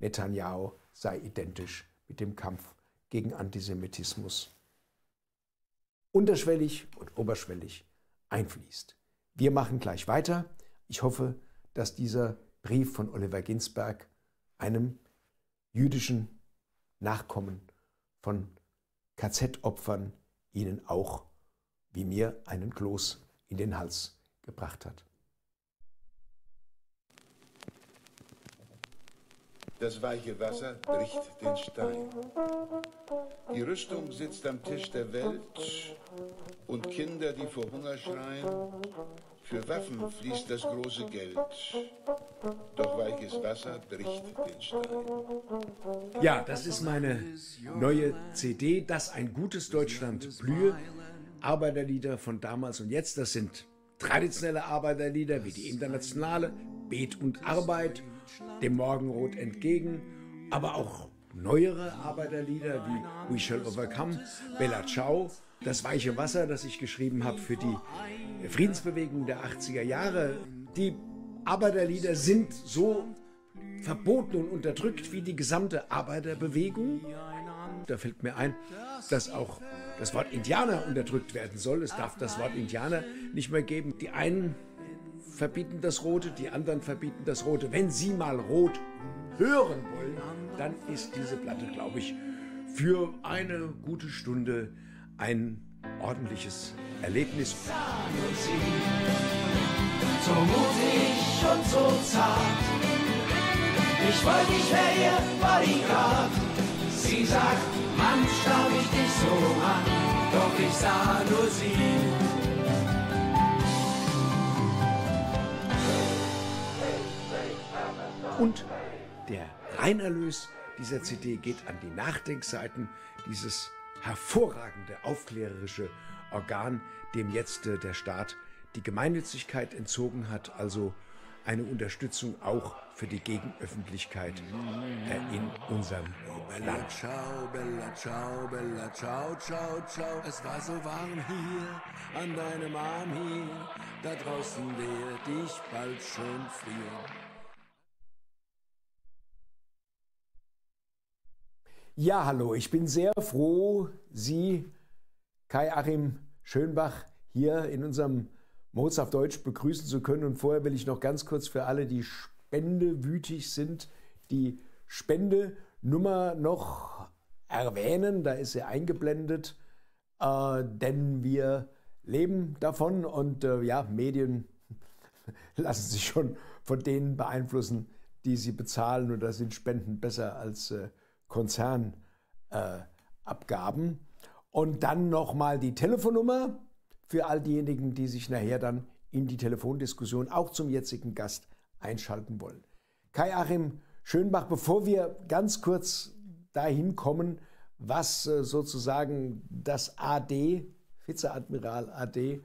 Netanyahu sei identisch mit dem Kampf gegen Antisemitismus unterschwellig und oberschwellig einfließt. Wir machen gleich weiter. Ich hoffe, dass dieser Brief von Oliver Ginsberg einem jüdischen Nachkommen von KZ-Opfern ihnen auch, wie mir, einen Kloß in den Hals gebracht hat. Das weiche Wasser bricht den Stein. Die Rüstung sitzt am Tisch der Welt und Kinder, die vor Hunger schreien. Für Waffen fließt das große Geld. Doch weiches Wasser bricht den Stein. Ja, das ist meine neue CD, Das ein gutes Deutschland blühe. Arbeiterlieder von damals und jetzt. Das sind traditionelle Arbeiterlieder wie die Internationale, Bet und Arbeit dem Morgenrot entgegen, aber auch neuere Arbeiterlieder wie We Shall Overcome, Bella Ciao, Das weiche Wasser, das ich geschrieben habe für die Friedensbewegung der 80er Jahre. Die Arbeiterlieder sind so verboten und unterdrückt wie die gesamte Arbeiterbewegung. Da fällt mir ein, dass auch das Wort Indianer unterdrückt werden soll. Es darf das Wort Indianer nicht mehr geben. Die einen verbieten das Rote, die anderen verbieten das Rote. Wenn Sie mal Rot hören wollen, dann ist diese Platte, glaube ich, für eine gute Stunde ein ordentliches Erlebnis. So mutig und so zart. Ich wollte, ich wäre ihr Bodyguard. Sie sagt, Mann, schau ich dich so an, doch ich sah nur sie. Und der Reinerlös dieser CD geht an die Nachdenkseiten dieses hervorragende aufklärerische Organ, dem jetzt äh, der Staat die Gemeinnützigkeit entzogen hat, also eine Unterstützung auch für die Gegenöffentlichkeit äh, in unserem Bella Land. Ciao, Bella Ciao, Bella Ciao, Ciao, Ciao. Es war so warm hier an deinem Arm hier, da draußen werd ich bald schon frieren. Ja, hallo, ich bin sehr froh, Sie, Kai-Achim Schönbach, hier in unserem Mods auf Deutsch begrüßen zu können. Und vorher will ich noch ganz kurz für alle, die spendewütig sind, die Spendenummer noch erwähnen. Da ist sie eingeblendet, äh, denn wir leben davon und äh, ja, Medien lassen sich schon von denen beeinflussen, die sie bezahlen. Und da sind Spenden besser als äh, Konzernabgaben. Äh, und dann nochmal die Telefonnummer für all diejenigen, die sich nachher dann in die Telefondiskussion auch zum jetzigen Gast einschalten wollen. Kai Achim Schönbach, bevor wir ganz kurz dahin kommen, was äh, sozusagen das AD, Vizeadmiral AD,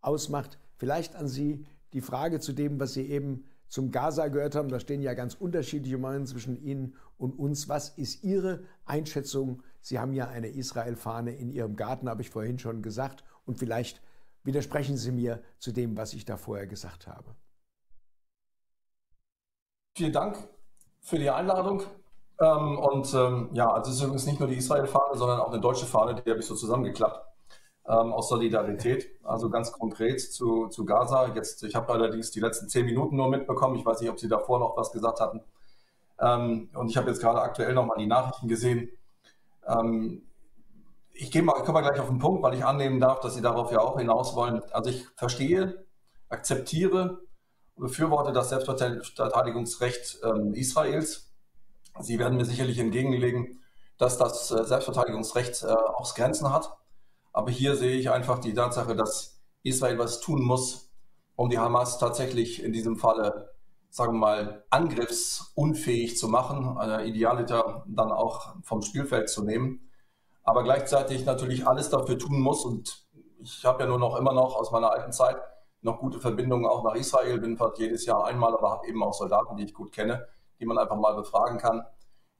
ausmacht. Vielleicht an Sie die Frage zu dem, was Sie eben zum Gaza gehört haben. Da stehen ja ganz unterschiedliche Meinungen zwischen Ihnen und uns. Was ist Ihre Einschätzung? Sie haben ja eine Israel-Fahne in Ihrem Garten, habe ich vorhin schon gesagt. Und vielleicht widersprechen Sie mir zu dem, was ich da vorher gesagt habe. Vielen Dank für die Einladung. Ähm, und ähm, ja, also es ist übrigens nicht nur die Israel-Fahne, sondern auch eine deutsche Fahne, die habe ich so zusammengeklappt ähm, aus Solidarität. Also ganz konkret zu, zu Gaza. Jetzt, ich habe allerdings die letzten zehn Minuten nur mitbekommen. Ich weiß nicht, ob Sie davor noch was gesagt hatten. Ähm, und ich habe jetzt gerade aktuell noch mal die Nachrichten gesehen. Ähm, ich gehe mal, ich komme mal gleich auf den Punkt, weil ich annehmen darf, dass Sie darauf ja auch hinaus wollen. Also ich verstehe, akzeptiere und befürworte das Selbstverteidigungsrecht ähm, Israels Sie werden mir sicherlich entgegenlegen, dass das äh, Selbstverteidigungsrecht äh, auch Grenzen hat. Aber hier sehe ich einfach die Tatsache, dass Israel was tun muss, um die Hamas tatsächlich in diesem Falle, sagen wir mal, angriffsunfähig zu machen, äh, idealiter dann auch vom Spielfeld zu nehmen. Aber gleichzeitig natürlich alles dafür tun muss. Und ich habe ja nur noch immer noch aus meiner alten Zeit noch gute Verbindungen auch nach Israel, bin fast jedes Jahr einmal, aber habe eben auch Soldaten, die ich gut kenne die man einfach mal befragen kann,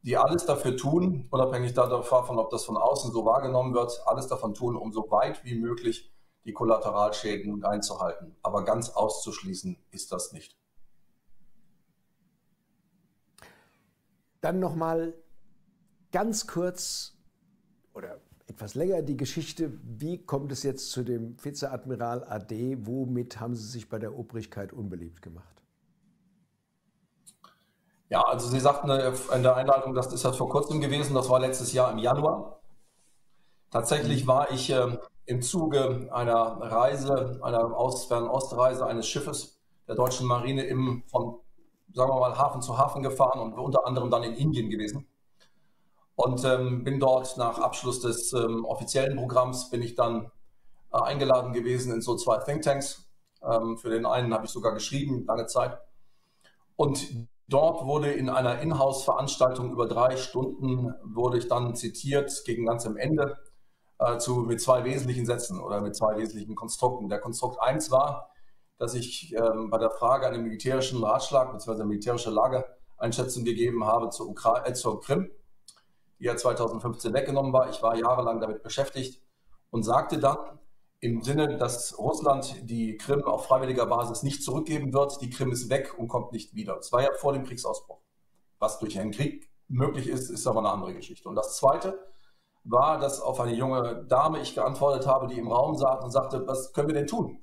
die alles dafür tun, unabhängig davon, ob das von außen so wahrgenommen wird, alles davon tun, um so weit wie möglich die Kollateralschäden einzuhalten. Aber ganz auszuschließen ist das nicht. Dann nochmal ganz kurz oder etwas länger die Geschichte. Wie kommt es jetzt zu dem Vizeadmiral AD? Womit haben Sie sich bei der Obrigkeit unbeliebt gemacht? Ja, also Sie sagten in der Einladung, das ist ja vor kurzem gewesen, das war letztes Jahr im Januar. Tatsächlich war ich äh, im Zuge einer Reise, einer Aus Fernostreise eines Schiffes der deutschen Marine im, von, sagen wir mal, Hafen zu Hafen gefahren und unter anderem dann in Indien gewesen. Und ähm, bin dort nach Abschluss des ähm, offiziellen Programms, bin ich dann äh, eingeladen gewesen in so zwei Thinktanks. Ähm, für den einen habe ich sogar geschrieben, lange Zeit. Und Dort wurde in einer Inhouse-Veranstaltung über drei Stunden, wurde ich dann zitiert gegen ganz am Ende äh, zu, mit zwei wesentlichen Sätzen oder mit zwei wesentlichen Konstrukten. Der Konstrukt 1 war, dass ich ähm, bei der Frage einen militärischen Ratschlag bzw. militärische Lageeinschätzung gegeben habe zur, Ukra äh, zur Krim, die ja 2015 weggenommen war. Ich war jahrelang damit beschäftigt und sagte dann, im Sinne, dass Russland die Krim auf freiwilliger Basis nicht zurückgeben wird. Die Krim ist weg und kommt nicht wieder. Das war ja vor dem Kriegsausbruch. Was durch einen Krieg möglich ist, ist aber eine andere Geschichte. Und das Zweite war, dass auf eine junge Dame ich geantwortet habe, die im Raum saß und sagte, was können wir denn tun,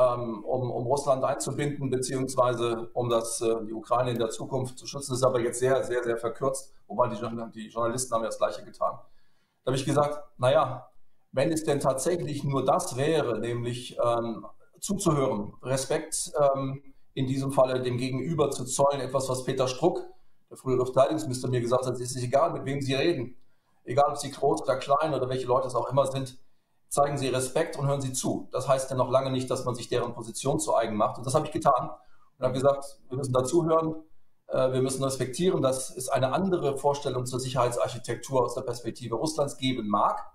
um, um, Russland einzubinden, beziehungsweise um das, äh, die Ukraine in der Zukunft zu schützen. Das ist aber jetzt sehr, sehr, sehr verkürzt, wobei die, die Journalisten haben ja das Gleiche getan. Da habe ich gesagt, naja, wenn es denn tatsächlich nur das wäre, nämlich ähm, zuzuhören, Respekt ähm, in diesem Falle dem Gegenüber zu zollen, etwas, was Peter Struck, der frühere Verteidigungsminister, mir gesagt hat, es ist egal, mit wem Sie reden, egal ob Sie groß oder klein oder welche Leute es auch immer sind, zeigen Sie Respekt und hören Sie zu. Das heißt ja noch lange nicht, dass man sich deren Position zu eigen macht. Und das habe ich getan und habe gesagt, wir müssen dazuhören, äh, wir müssen respektieren, dass es eine andere Vorstellung zur Sicherheitsarchitektur aus der Perspektive Russlands geben mag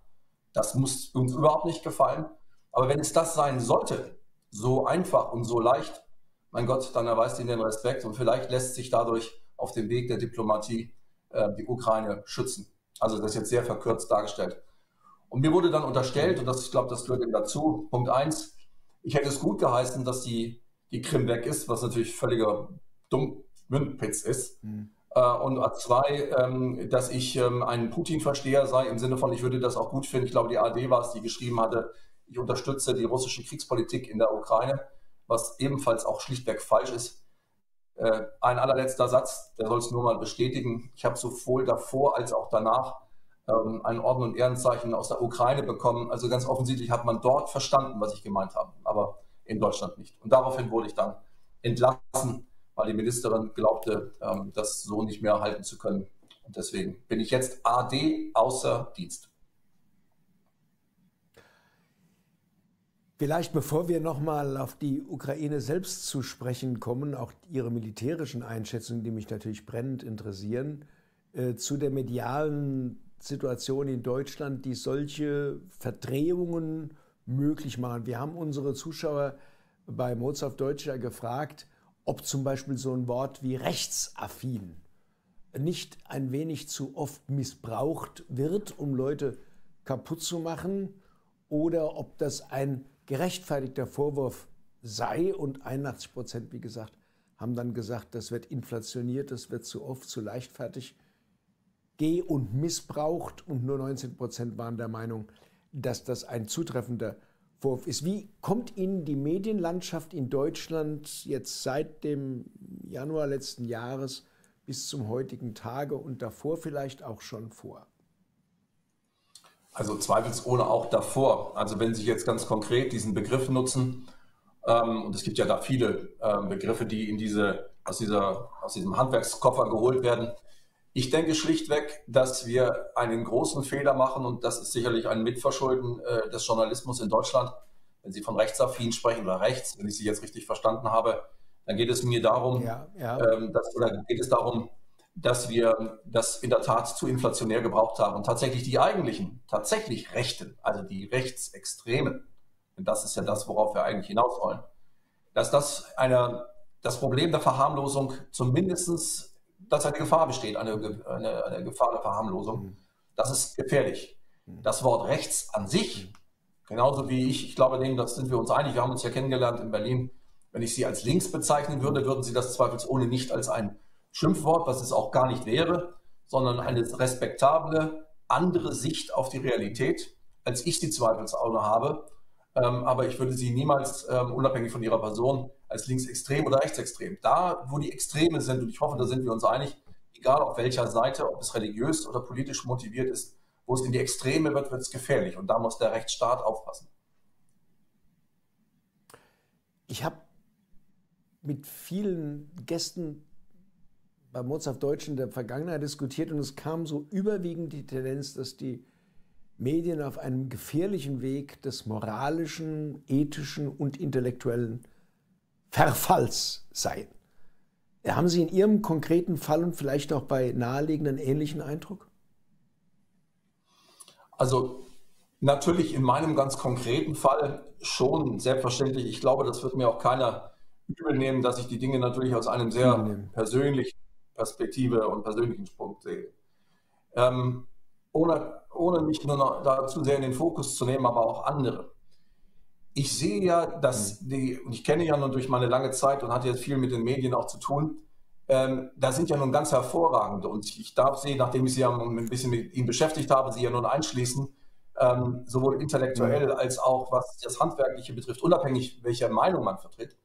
das muss uns überhaupt nicht gefallen. Aber wenn es das sein sollte, so einfach und so leicht, mein Gott, dann erweist ihnen den Respekt und vielleicht lässt sich dadurch auf dem Weg der Diplomatie äh, die Ukraine schützen. Also das ist jetzt sehr verkürzt dargestellt. Und mir wurde dann unterstellt, und das, ich glaube, das gehört eben dazu, Punkt eins, ich hätte es gut geheißen, dass die, die Krim weg ist, was natürlich völliger Dummwindpitz ist. Mhm. Äh, und zwei, ähm, dass ich ähm, ein Putin-Versteher sei, im Sinne von, ich würde das auch gut finden. Ich glaube, die AD war es, die geschrieben hatte, ich unterstütze die russische Kriegspolitik in der Ukraine, was ebenfalls auch schlichtweg falsch ist. Äh, ein allerletzter Satz, der soll es nur mal bestätigen. Ich habe sowohl davor als auch danach ähm, ein Orden- und Ehrenzeichen aus der Ukraine bekommen. Also ganz offensichtlich hat man dort verstanden, was ich gemeint habe, aber in Deutschland nicht. Und daraufhin wurde ich dann entlassen weil die Ministerin glaubte, ähm, das so nicht mehr halten zu können. Und deswegen bin ich jetzt AD außer Dienst. Vielleicht bevor wir nochmal auf die Ukraine selbst zu sprechen kommen, auch Ihre militärischen Einschätzungen, die mich natürlich brennend interessieren, äh, zu der medialen Situationen in Deutschland, die solche Verdrehungen möglich machen. Wir haben unsere Zuschauer bei Mozart Deutsch ja gefragt, ob zum Beispiel so ein Wort wie rechtsaffin nicht ein wenig zu oft missbraucht wird, um Leute kaputt zu machen, oder ob das ein gerechtfertigter Vorwurf sei. Und 81 Prozent, wie gesagt, haben dann gesagt, das wird inflationiert, das wird zu oft, zu leichtfertig geh- und missbraucht. Und nur 19 Prozent waren der Meinung, dass das ein zutreffender Vorwurf ist. Wie kommt Ihnen die Medienlandschaft in Deutschland jetzt seit dem Januar letzten Jahres bis zum heutigen Tage und davor vielleicht auch schon vor? Also zweifelsohne auch davor. Also wenn Sie jetzt ganz konkret diesen Begriff nutzen, ähm, und es gibt ja da viele ähm, Begriffe, die in diese, aus, dieser, aus diesem Handwerkskoffer geholt werden. Ich denke schlichtweg, dass wir einen großen Fehler machen und das ist sicherlich ein Mitverschulden äh, des Journalismus in Deutschland. Wenn Sie von rechtsaffin sprechen oder rechts, wenn ich Sie jetzt richtig verstanden habe, dann geht es mir darum, ja, ja. Ähm, dass, oder geht es darum, dass wir das in der Tat zu inflationär gebraucht haben und tatsächlich die eigentlichen, tatsächlich Rechten, also die Rechtsextremen, und das ist ja das, worauf wir eigentlich hinaus wollen, dass das eine, das Problem der Verharmlosung zumindest, dass eine Gefahr besteht, eine, eine, eine Gefahr der Verharmlosung, mhm. das ist gefährlich. Mhm. Das Wort rechts an sich, genauso wie ich, ich glaube, dem, das sind wir uns einig, wir haben uns ja kennengelernt in Berlin, wenn ich sie als links bezeichnen würde, würden sie das zweifelsohne nicht als ein Schimpfwort, was es auch gar nicht wäre, sondern eine respektable, andere Sicht auf die Realität, als ich sie zweifelsohne habe. Ähm, aber ich würde sie niemals, ähm, unabhängig von ihrer Person, als linksextrem oder rechtsextrem. Da, wo die Extreme sind, und ich hoffe, da sind wir uns einig, egal auf welcher Seite, ob es religiös oder politisch motiviert ist, wo es in die Extreme wird, wird es gefährlich. Und da muss der Rechtsstaat aufpassen. Ich habe mit vielen Gästen bei Mozart Deutsch in der Vergangenheit diskutiert und es kam so überwiegend die Tendenz, dass die Medien auf einem gefährlichen Weg des moralischen, ethischen und intellektuellen Verfalls seien. Haben Sie in Ihrem konkreten Fall und vielleicht auch bei naheliegenden ähnlichen Eindruck? Also natürlich in meinem ganz konkreten Fall schon, selbstverständlich. Ich glaube, das wird mir auch keiner übel nehmen, dass ich die Dinge natürlich aus einem sehr persönlichen Perspektive und persönlichen Sprung sehe. Ähm, ohne, ohne mich nur noch da zu sehr in den Fokus zu nehmen, aber auch andere. Ich sehe ja, dass mhm. die, und ich kenne ja nun durch meine lange Zeit und hatte jetzt viel mit den Medien auch zu tun, ähm, da sind ja nun ganz hervorragende und ich darf sie, nachdem ich sie ja ein bisschen mit ihnen beschäftigt habe, sie ja nun einschließen, ähm, sowohl intellektuell mhm. als auch was das Handwerkliche betrifft, unabhängig welcher Meinung man vertritt,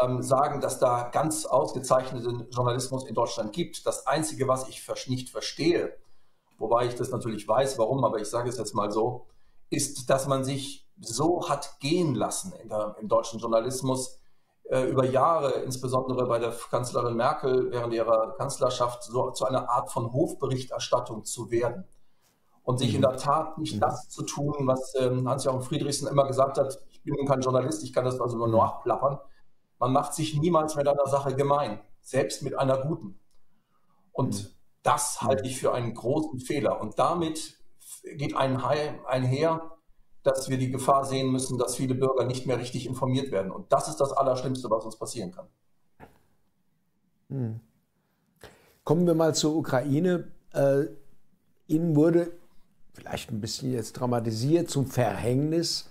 ähm, sagen, dass da ganz ausgezeichneten Journalismus in Deutschland gibt. Das Einzige, was ich nicht verstehe, wobei ich das natürlich weiß, warum, aber ich sage es jetzt mal so, ist, dass man sich so hat gehen lassen der, im deutschen Journalismus äh, über Jahre, insbesondere bei der Kanzlerin Merkel während ihrer Kanzlerschaft, so zu einer Art von Hofberichterstattung zu werden. Und sich in der Tat nicht mhm. das zu tun, was ähm, Hans-Joachim Friedrichsen immer gesagt hat, ich bin kein Journalist, ich kann das also nur nachplappern. Man macht sich niemals mit einer Sache gemein, selbst mit einer guten. Und mhm. Das halte ich für einen großen Fehler. Und damit geht einher, dass wir die Gefahr sehen müssen, dass viele Bürger nicht mehr richtig informiert werden. Und das ist das Allerschlimmste, was uns passieren kann. Mhm. Kommen wir mal zur Ukraine. Äh, Ihnen wurde vielleicht ein bisschen jetzt dramatisiert zum Verhängnis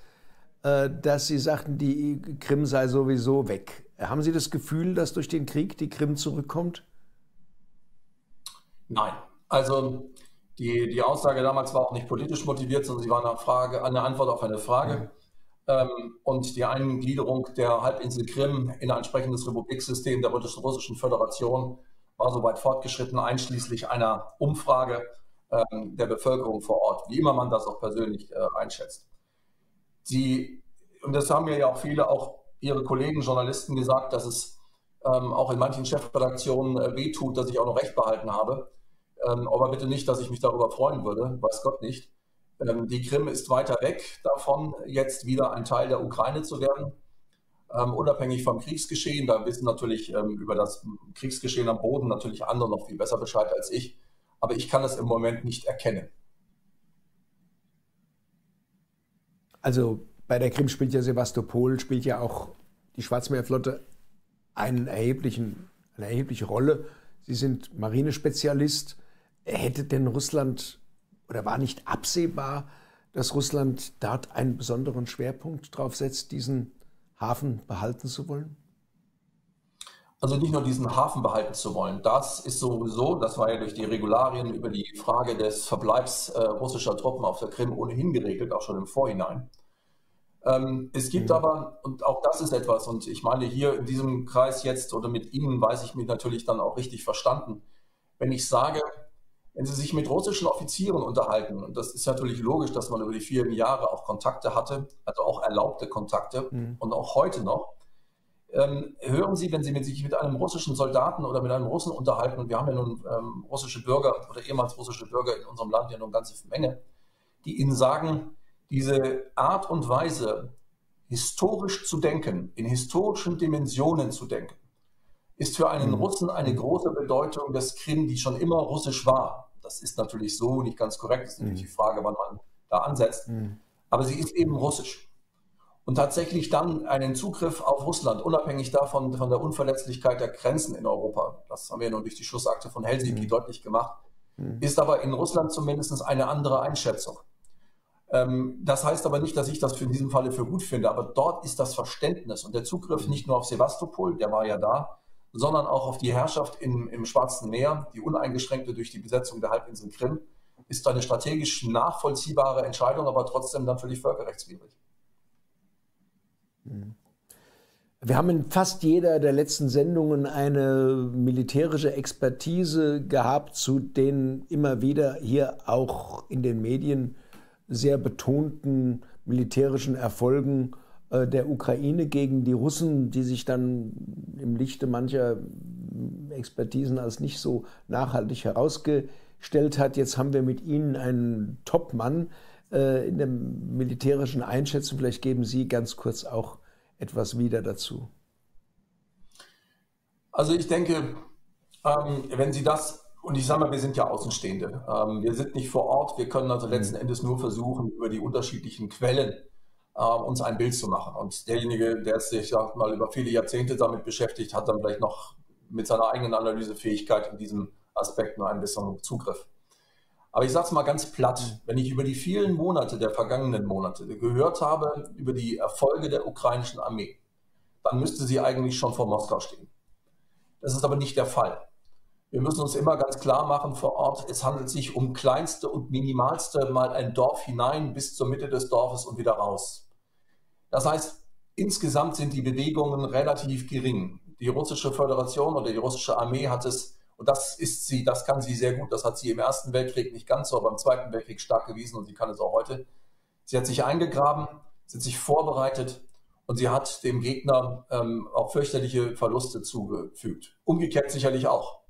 äh, dass Sie sagten, die Krim sei sowieso weg. Haben Sie das Gefühl, dass durch den Krieg die Krim zurückkommt? Nein. Also die, die Aussage damals war auch nicht politisch motiviert, sondern sie war eine, Frage, eine Antwort auf eine Frage. Mhm. Ähm, und die Eingliederung der Halbinsel Krim in ein entsprechendes Republiksystem der Russischen Föderation war soweit fortgeschritten, einschließlich einer Umfrage ähm, der Bevölkerung vor Ort, wie immer man das auch persönlich äh, einschätzt. Sie, und das haben mir ja auch viele, auch Ihre Kollegen Journalisten gesagt, dass es ähm, auch in manchen Chefredaktionen äh, wehtut, dass ich auch noch Recht behalten habe. Ähm, aber bitte nicht, dass ich mich darüber freuen würde, weiß Gott nicht. Ähm, die Krim ist weiter weg davon, jetzt wieder ein Teil der Ukraine zu werden, ähm, unabhängig vom Kriegsgeschehen. Da wissen natürlich ähm, über das Kriegsgeschehen am Boden natürlich andere noch viel besser Bescheid als ich. aber ich kann es im Moment nicht erkennen. Also bei der Krim spielt ja Sevastopol, spielt ja auch die Schwarzmeerflotte einen erheblichen, eine erhebliche Rolle. Sie sind Marinespezialist. Hätte denn Russland oder war nicht absehbar, dass Russland dort einen besonderen Schwerpunkt drauf setzt, diesen Hafen behalten zu wollen? Also nicht nur diesen Hafen behalten zu wollen, das ist sowieso, das war ja durch die Regularien über die Frage des Verbleibs äh, russischer Truppen auf der Krim ohnehin geregelt, auch schon im Vorhinein. Ähm, es gibt mhm. aber, und auch das ist etwas, und ich meine hier in diesem Kreis jetzt oder mit Ihnen weiß ich mich natürlich dann auch richtig verstanden, wenn ich sage, wenn Sie sich mit russischen Offizieren unterhalten, und das ist natürlich logisch, dass man über die vielen Jahre auch Kontakte hatte, also auch erlaubte Kontakte mhm. und auch heute noch, ähm, hören Sie, wenn Sie mit, sich mit einem russischen Soldaten oder mit einem Russen unterhalten, und wir haben ja nun ähm, russische Bürger oder ehemals russische Bürger in unserem Land ja nun eine ganze Menge, die Ihnen sagen, diese Art und Weise, historisch zu denken, in historischen Dimensionen zu denken, ist für einen mhm. Russen eine große Bedeutung des Krim, die schon immer russisch war. Das ist natürlich so nicht ganz korrekt, das ist natürlich mhm. die Frage, wann man da ansetzt. Mhm. Aber sie ist eben russisch. Und tatsächlich dann einen Zugriff auf Russland, unabhängig davon, von der Unverletzlichkeit der Grenzen in Europa, das haben wir nun durch die Schlussakte von Helsinki mhm. deutlich gemacht, ist aber in Russland zumindest eine andere Einschätzung. Ähm, das heißt aber nicht, dass ich das in diesem Falle für gut finde, aber dort ist das Verständnis und der Zugriff nicht nur auf Sevastopol, der war ja da, sondern auch auf die Herrschaft im, im Schwarzen Meer, die uneingeschränkte durch die Besetzung der Halbinsel Krim, ist eine strategisch nachvollziehbare Entscheidung, aber trotzdem dann völlig völkerrechtswidrig. Mhm. Wir haben in fast jeder der letzten Sendungen eine militärische Expertise gehabt, zu denen immer wieder hier auch in den Medien sehr betonten militärischen Erfolgen der Ukraine gegen die Russen, die sich dann im Lichte mancher Expertisen als nicht so nachhaltig herausgestellt hat. Jetzt haben wir mit Ihnen einen Top-Mann äh, in der militärischen Einschätzung. Vielleicht geben Sie ganz kurz auch etwas wieder dazu. Also ich denke, ähm, wenn Sie das und ich sage mal, wir sind ja Außenstehende. Ähm, wir sind nicht vor Ort. Wir können also letzten mhm. Endes nur versuchen, über die unterschiedlichen Quellen äh, uns ein Bild zu machen. Und derjenige, der sich sag mal über viele Jahrzehnte damit beschäftigt, hat dann vielleicht noch mit seiner eigenen Analysefähigkeit in diesem Aspekt nur ein bisschen Zugriff. Aber ich sage es mal ganz platt, wenn ich über die vielen Monate der vergangenen Monate gehört habe, über die Erfolge der ukrainischen Armee, dann müsste sie eigentlich schon vor Moskau stehen. Das ist aber nicht der Fall. Wir müssen uns immer ganz klar machen vor Ort, es handelt sich um kleinste und minimalste mal ein Dorf hinein bis zur Mitte des Dorfes und wieder raus. Das heißt, insgesamt sind die Bewegungen relativ gering. Die russische Föderation oder die russische Armee hat es, und das ist sie, das kann sie sehr gut, das hat sie im Ersten Weltkrieg nicht ganz so, aber im Zweiten Weltkrieg stark gewiesen und sie kann es auch heute. Sie hat sich eingegraben, sie hat sich vorbereitet und sie hat dem Gegner ähm, auch fürchterliche Verluste zugefügt. Umgekehrt sicherlich auch.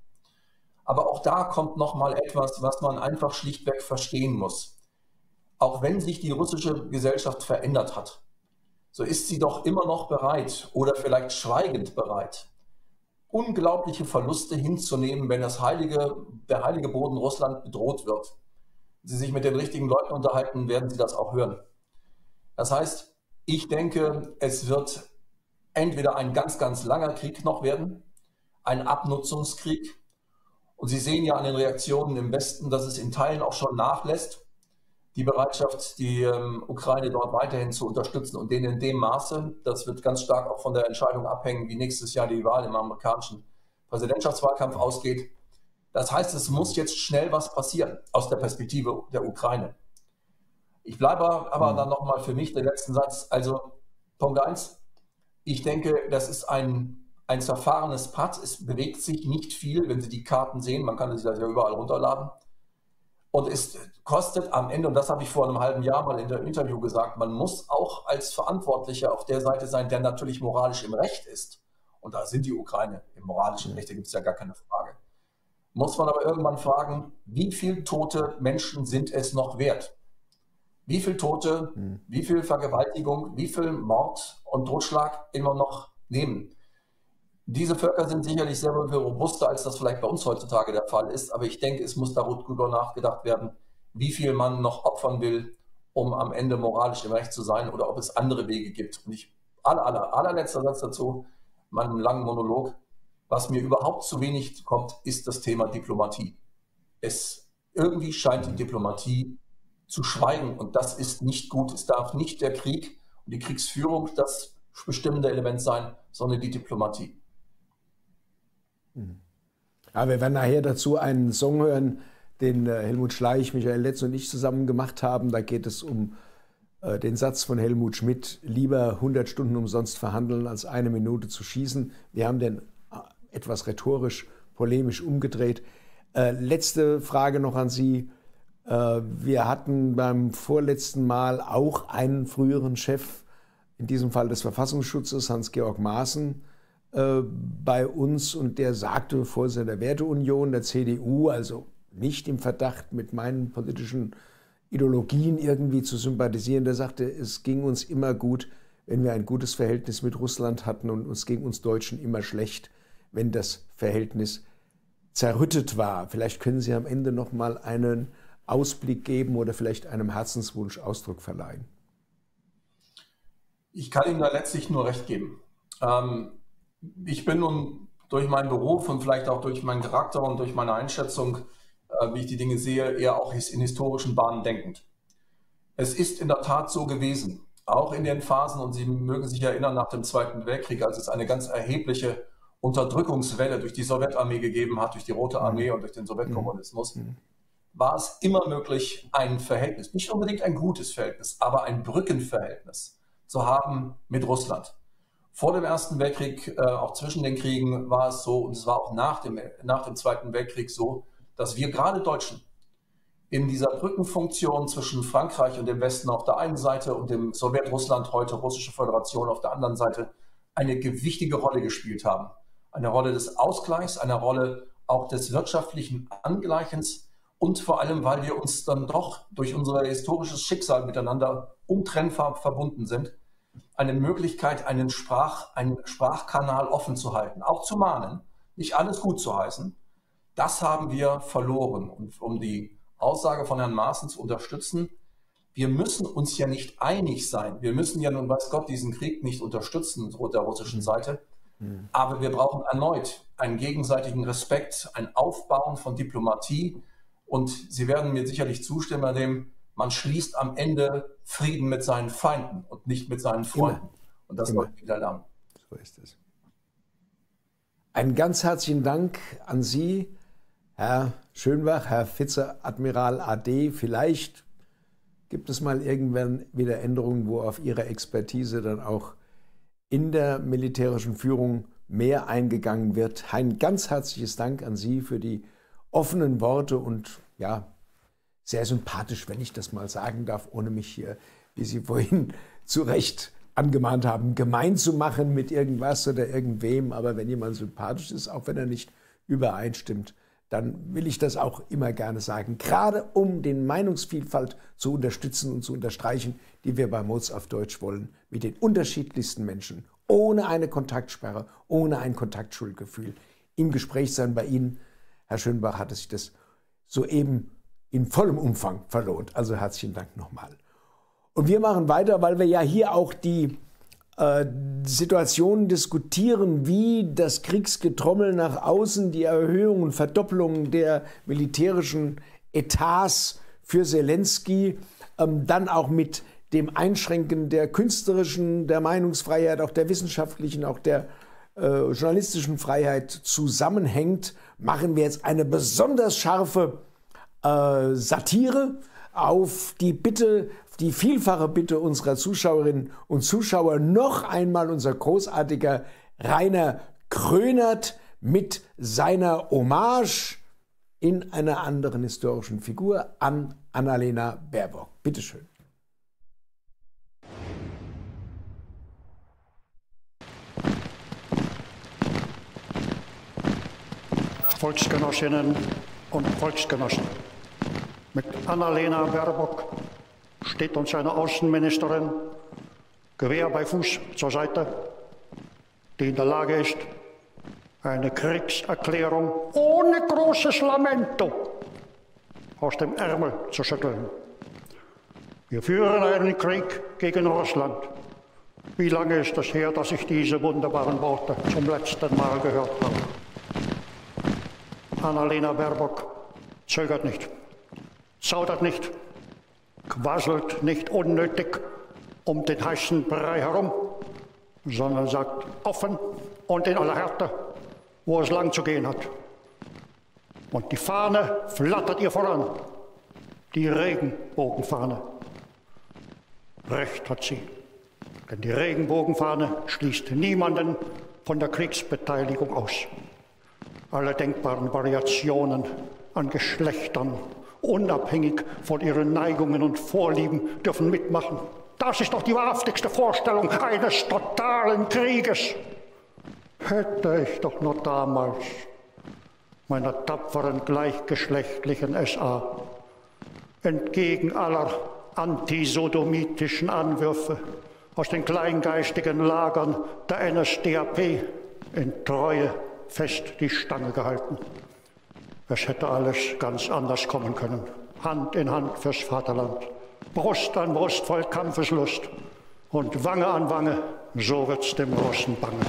Aber auch da kommt noch mal etwas, was man einfach schlichtweg verstehen muss. Auch wenn sich die russische Gesellschaft verändert hat, so ist sie doch immer noch bereit oder vielleicht schweigend bereit, unglaubliche Verluste hinzunehmen, wenn das heilige, der heilige Boden Russland bedroht wird. Wenn Sie sich mit den richtigen Leuten unterhalten, werden Sie das auch hören. Das heißt, ich denke, es wird entweder ein ganz, ganz langer Krieg noch werden, ein Abnutzungskrieg, und Sie sehen ja an den Reaktionen im Westen, dass es in Teilen auch schon nachlässt, die Bereitschaft, die ähm, Ukraine dort weiterhin zu unterstützen und denen in dem Maße, das wird ganz stark auch von der Entscheidung abhängen, wie nächstes Jahr die Wahl im amerikanischen Präsidentschaftswahlkampf ausgeht. Das heißt, es muss jetzt schnell was passieren aus der Perspektive der Ukraine. Ich bleibe aber mhm. dann nochmal für mich der letzten Satz. Also Punkt eins: Ich denke, das ist ein ein zerfahrenes Pad. Es bewegt sich nicht viel, wenn Sie die Karten sehen. Man kann sich das ja überall runterladen. Und es kostet am Ende, und das habe ich vor einem halben Jahr mal in dem Interview gesagt, man muss auch als Verantwortlicher auf der Seite sein, der natürlich moralisch im Recht ist. Und da sind die Ukraine im moralischen Recht, da gibt es ja gar keine Frage. Muss man aber irgendwann fragen, wie viele tote Menschen sind es noch wert? Wie viele Tote, hm. wie viel Vergewaltigung, wie viel Mord und Totschlag immer noch nehmen? Diese Völker sind sicherlich sehr viel robuster, als das vielleicht bei uns heutzutage der Fall ist. Aber ich denke, es muss darüber nachgedacht werden, wie viel man noch opfern will, um am Ende moralisch im Recht zu sein oder ob es andere Wege gibt. Und ich, aller, aller, allerletzter Satz dazu, meinem langen Monolog, was mir überhaupt zu wenig kommt, ist das Thema Diplomatie. Es irgendwie scheint die Diplomatie zu schweigen und das ist nicht gut. Es darf nicht der Krieg und die Kriegsführung das bestimmende Element sein, sondern die Diplomatie. Ja, wir werden nachher dazu einen Song hören, den äh, Helmut Schleich, Michael Letz und ich zusammen gemacht haben. Da geht es um äh, den Satz von Helmut Schmidt, lieber 100 Stunden umsonst verhandeln, als eine Minute zu schießen. Wir haben den äh, etwas rhetorisch, polemisch umgedreht. Letzte Frage noch an Sie. Wir hatten beim vorletzten Mal auch einen früheren Chef, in diesem Fall des Verfassungsschutzes, Hans-Georg Maaßen, äh, bei uns und der sagte Vorsitzender der Werteunion der CDU, also nicht im Verdacht mit meinen politischen Ideologien irgendwie zu sympathisieren, der sagte, es ging uns immer gut, wenn wir ein gutes Verhältnis mit Russland hatten und uns ging uns Deutschen immer schlecht, wenn das Verhältnis zerrüttet war. Vielleicht können Sie am Ende noch mal einen Ausblick geben oder vielleicht einem Herzenswunsch Ausdruck verleihen. Ich kann Ihnen da letztlich nur recht geben. Ähm, ich bin nun durch meinen Beruf und vielleicht auch durch meinen Charakter und durch meine Einschätzung, äh, wie ich die Dinge sehe, eher auch in historischen Bahnen denkend. Es ist in der Tat so gewesen, auch in den Phasen, und Sie mögen sich erinnern, nach dem Zweiten Weltkrieg, als es eine ganz erhebliche Unterdrückungswelle durch die Sowjetarmee gegeben hat, durch die Rote Armee und durch den Sowjetkommunismus, mhm. war es immer möglich, ein Verhältnis, nicht unbedingt ein gutes Verhältnis, aber ein Brückenverhältnis zu haben mit Russland. Vor dem Ersten Weltkrieg, äh, auch zwischen den Kriegen, war es so, und es war auch nach dem, nach dem Zweiten Weltkrieg so, dass wir gerade Deutschen in dieser Brückenfunktion zwischen Frankreich und dem Westen auf der einen Seite und dem Sowjetrussland, heute Russische Föderation auf der anderen Seite, eine gewichtige Rolle gespielt haben. Eine Rolle des Ausgleichs, eine Rolle auch des wirtschaftlichen Angleichens und vor allem, weil wir uns dann doch durch unser historisches Schicksal miteinander untrennbar verbunden sind eine Möglichkeit, einen, Sprach, einen Sprachkanal offen zu halten, auch zu mahnen, nicht alles gut zu heißen. Das haben wir verloren. Und um die Aussage von Herrn Maaßen zu unterstützen, wir müssen uns ja nicht einig sein. Wir müssen ja nun, weiß Gott, diesen Krieg nicht unterstützen der russischen Seite. Aber wir brauchen erneut einen gegenseitigen Respekt, ein Aufbauen von Diplomatie. Und Sie werden mir sicherlich zustimmen dem, man schließt am Ende Frieden mit seinen Feinden und nicht mit seinen Freunden. Immer. Und das wollen wir wieder lernen. So ist es. Einen ganz herzlichen Dank an Sie, Herr Schönbach, Herr Vizeadmiral AD. Vielleicht gibt es mal irgendwann wieder Änderungen, wo auf Ihre Expertise dann auch in der militärischen Führung mehr eingegangen wird. Ein ganz herzliches Dank an Sie für die offenen Worte und ja, sehr sympathisch, wenn ich das mal sagen darf, ohne mich hier, wie Sie vorhin zu Recht angemahnt haben, gemein zu machen mit irgendwas oder irgendwem. Aber wenn jemand sympathisch ist, auch wenn er nicht übereinstimmt, dann will ich das auch immer gerne sagen. Gerade um den Meinungsvielfalt zu unterstützen und zu unterstreichen, die wir bei Mods auf Deutsch wollen, mit den unterschiedlichsten Menschen, ohne eine Kontaktsperre, ohne ein Kontaktschuldgefühl, im Gespräch sein bei Ihnen. Herr Schönbach hatte sich das soeben in vollem Umfang verlohnt. Also herzlichen Dank nochmal. Und wir machen weiter, weil wir ja hier auch die äh, Situation diskutieren, wie das Kriegsgetrommel nach außen, die Erhöhung und Verdoppelung der militärischen Etats für Zelensky, ähm, dann auch mit dem Einschränken der künstlerischen, der Meinungsfreiheit, auch der wissenschaftlichen, auch der äh, journalistischen Freiheit zusammenhängt, machen wir jetzt eine besonders scharfe äh, Satire auf die Bitte, die vielfache Bitte unserer Zuschauerinnen und Zuschauer, noch einmal unser großartiger Rainer Krönert mit seiner Hommage in einer anderen historischen Figur an Annalena Baerbock. Bitte schön. Volksgenossinnen und Volksgenossen. Mit Annalena Baerbock steht uns eine eine Kriegserklärung ohne großes Lamento aus dem Ärmel zu schütteln. Wir führen einen Krieg gegen Russland. Wie lange ist es her, dass ich diese wunderbaren Worte zum letzten Mal gehört habe? Annalena Baerbock zögert nicht, zaudert nicht, quasselt nicht unnötig um den heißen Brei herum, sondern sagt offen und in aller Härte, wo es lang zu gehen hat. Und die Fahne flattert ihr voran, die Regenbogenfahne. Recht hat sie, denn die Regenbogenfahne schließt niemanden von der Kriegsbeteiligung aus. Alle denkbaren Variationen an Geschlechtern, unabhängig von ihren Neigungen und Vorlieben, dürfen mitmachen. Das ist doch die wahrhaftigste Vorstellung eines totalen Krieges. Hätte ich doch nur damals meiner tapferen gleichgeschlechtlichen SA entgegen aller antisodomitischen Anwürfe aus den kleingeistigen Lagern der NSDAP in Treue fest die Stange gehalten. Es hätte alles ganz anders kommen können. Hand in Hand fürs Vaterland. Brust an Brust voll Kampfeslust. Und Wange an Wange, so wird's dem Russen bange.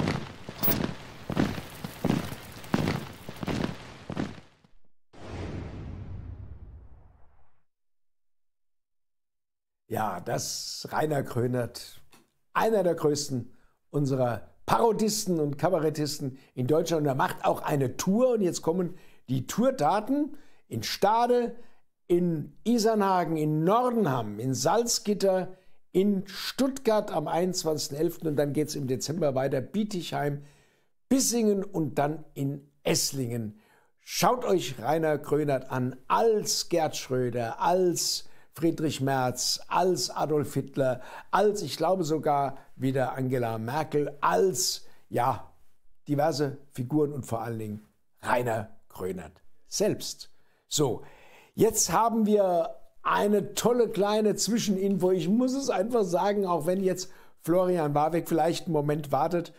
Ja, das Rainer Krönert, einer der größten unserer Parodisten und Kabarettisten in Deutschland. Und er macht auch eine Tour. Und jetzt kommen die Tourdaten in Stade, in Isernhagen, in Nordenham, in Salzgitter, in Stuttgart am 21.11. Und dann geht es im Dezember weiter. Bietigheim, Bissingen und dann in Esslingen. Schaut euch Rainer Krönert an als Gerd Schröder, als Friedrich Merz, als Adolf Hitler, als ich glaube sogar wieder Angela Merkel, als ja diverse Figuren und vor allen Dingen Rainer Grönert selbst. So, jetzt haben wir eine tolle kleine Zwischeninfo. Ich muss es einfach sagen, auch wenn jetzt Florian Warwick vielleicht einen Moment wartet.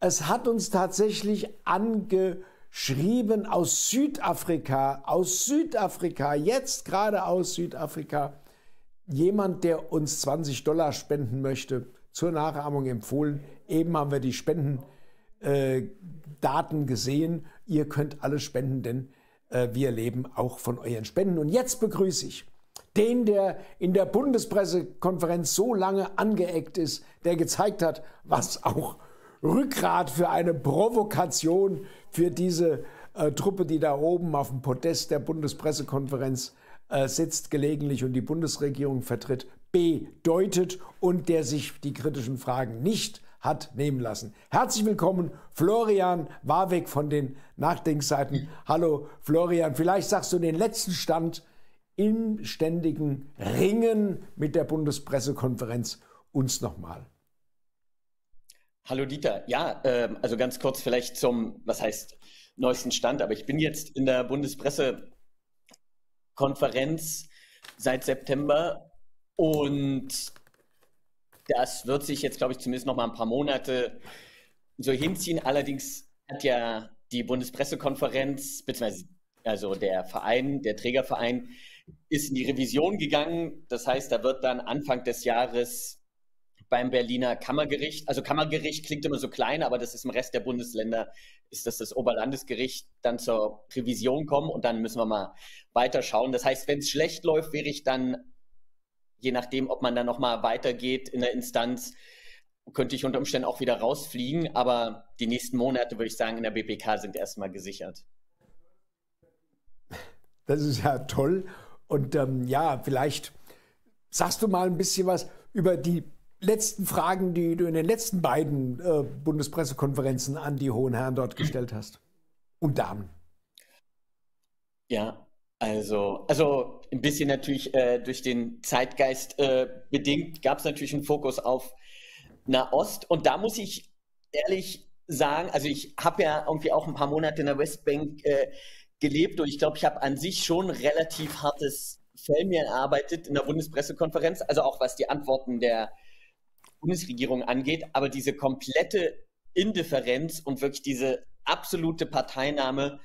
Es hat uns tatsächlich ange schrieben aus Südafrika, aus Südafrika, jetzt gerade aus Südafrika, jemand, der uns 20 Dollar spenden möchte, zur Nachahmung empfohlen. Eben haben wir die Spendendaten äh, gesehen. Ihr könnt alle spenden, denn äh, wir leben auch von euren Spenden. Und jetzt begrüße ich den, der in der Bundespressekonferenz so lange angeeckt ist, der gezeigt hat, was auch Rückgrat für eine Provokation für diese äh, Truppe, die da oben auf dem Podest der Bundespressekonferenz äh, sitzt gelegentlich und die Bundesregierung vertritt, bedeutet und der sich die kritischen Fragen nicht hat nehmen lassen. Herzlich willkommen, Florian Warwick von den Nachdenkseiten. Hallo Florian, vielleicht sagst du den letzten Stand im ständigen Ringen mit der Bundespressekonferenz uns nochmal. Hallo Dieter, ja, äh, also ganz kurz vielleicht zum, was heißt neuesten Stand, aber ich bin jetzt in der Bundespresse Konferenz seit September und das wird sich jetzt, glaube ich, zumindest noch mal ein paar Monate so hinziehen. Allerdings hat ja die Bundespressekonferenz, beziehungsweise also der Verein, der Trägerverein, ist in die Revision gegangen. Das heißt, da wird dann Anfang des Jahres beim Berliner Kammergericht, also Kammergericht klingt immer so klein, aber das ist im Rest der Bundesländer, ist das das Oberlandesgericht, dann zur Revision kommen und dann müssen wir mal weiterschauen. Das heißt, wenn es schlecht läuft, wäre ich dann, je nachdem, ob man dann nochmal weitergeht in der Instanz, könnte ich unter Umständen auch wieder rausfliegen, aber die nächsten Monate, würde ich sagen, in der BPK sind erstmal gesichert. Das ist ja toll. Und ähm, ja, vielleicht sagst du mal ein bisschen was über die letzten Fragen, die du in den letzten beiden äh, Bundespressekonferenzen an die hohen Herren dort gestellt hast. Und Damen. Ja, also, also ein bisschen natürlich äh, durch den Zeitgeist äh, bedingt gab es natürlich einen Fokus auf Nahost. Und da muss ich ehrlich sagen, also ich habe ja irgendwie auch ein paar Monate in der Westbank äh, gelebt und ich glaube, ich habe an sich schon relativ hartes Fell mir erarbeitet in der Bundespressekonferenz, also auch was die Antworten der Bundesregierung angeht, aber diese komplette Indifferenz und wirklich diese absolute Parteinahme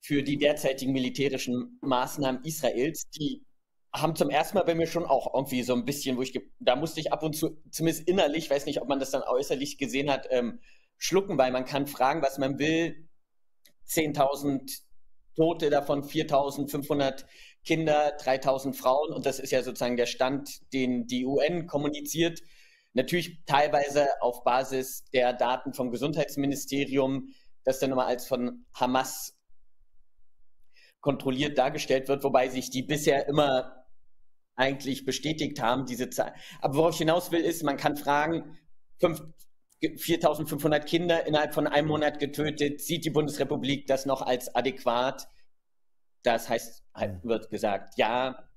für die derzeitigen militärischen Maßnahmen Israels, die haben zum ersten Mal bei mir schon auch irgendwie so ein bisschen, wo ich, da musste ich ab und zu, zumindest innerlich, weiß nicht, ob man das dann äußerlich gesehen hat, ähm, schlucken, weil man kann fragen, was man will. 10.000 Tote, davon 4.500 Kinder, 3.000 Frauen und das ist ja sozusagen der Stand, den die UN kommuniziert. Natürlich teilweise auf Basis der Daten vom Gesundheitsministerium, das dann immer als von Hamas kontrolliert dargestellt wird, wobei sich die bisher immer eigentlich bestätigt haben, diese Zahl. Aber worauf ich hinaus will, ist, man kann fragen, 4.500 Kinder innerhalb von einem Monat getötet, sieht die Bundesrepublik das noch als adäquat? Das heißt, halt wird gesagt, ja,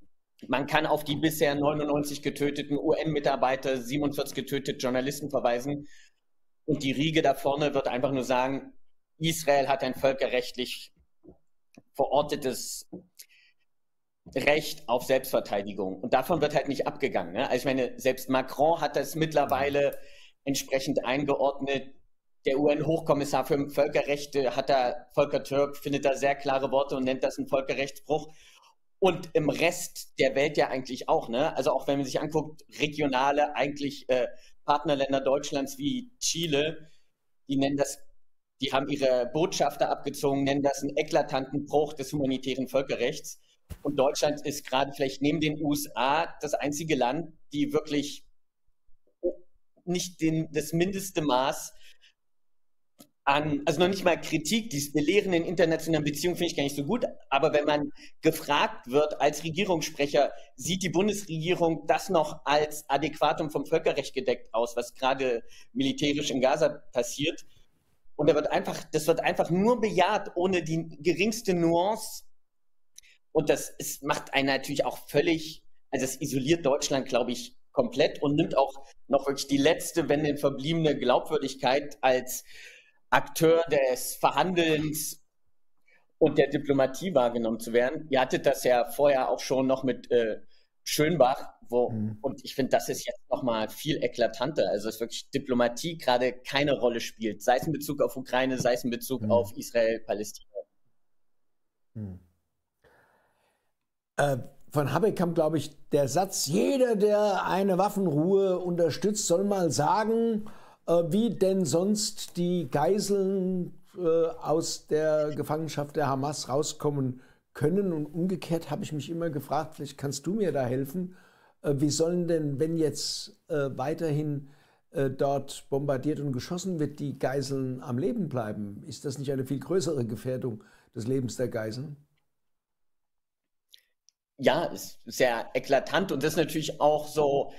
man kann auf die bisher 99 getöteten UN-Mitarbeiter, 47 getötete Journalisten verweisen. Und die Riege da vorne wird einfach nur sagen, Israel hat ein völkerrechtlich verortetes Recht auf Selbstverteidigung. Und davon wird halt nicht abgegangen. Ne? Also ich meine, selbst Macron hat das mittlerweile entsprechend eingeordnet. Der UN-Hochkommissar für Völkerrechte hat da, Volker Türk findet da sehr klare Worte und nennt das einen Völkerrechtsbruch. Und im Rest der Welt ja eigentlich auch. Ne? Also auch wenn man sich anguckt, regionale, eigentlich äh, Partnerländer Deutschlands wie Chile, die nennen das die haben ihre Botschafter abgezogen, nennen das einen eklatanten Bruch des humanitären Völkerrechts. Und Deutschland ist gerade vielleicht neben den USA das einzige Land, die wirklich nicht den, das mindeste Maß an, also noch nicht mal Kritik, die Belehren in internationalen Beziehungen finde ich gar nicht so gut, aber wenn man gefragt wird als Regierungssprecher, sieht die Bundesregierung das noch als Adäquatum vom Völkerrecht gedeckt aus, was gerade militärisch in Gaza passiert? Und er wird einfach, das wird einfach nur bejaht, ohne die geringste Nuance. Und das ist, macht einen natürlich auch völlig, also es isoliert Deutschland, glaube ich, komplett und nimmt auch noch wirklich die letzte, wenn denn verbliebene Glaubwürdigkeit als Akteur des Verhandelns und der Diplomatie wahrgenommen zu werden. Ihr hattet das ja vorher auch schon noch mit äh, Schönbach, wo, mhm. und ich finde, das ist jetzt nochmal viel eklatanter. Also, dass wirklich Diplomatie gerade keine Rolle spielt, sei es in Bezug auf Ukraine, sei es in Bezug mhm. auf Israel, Palästina. Mhm. Äh, von Habeck kam, glaube ich, der Satz, jeder, der eine Waffenruhe unterstützt, soll mal sagen, äh, wie denn sonst die Geiseln äh, aus der Gefangenschaft der Hamas rauskommen können. Und umgekehrt habe ich mich immer gefragt, vielleicht kannst du mir da helfen, wie sollen denn, wenn jetzt äh, weiterhin äh, dort bombardiert und geschossen wird, die Geiseln am Leben bleiben? Ist das nicht eine viel größere Gefährdung des Lebens der Geiseln? Ja, ist sehr eklatant und das ist natürlich auch so.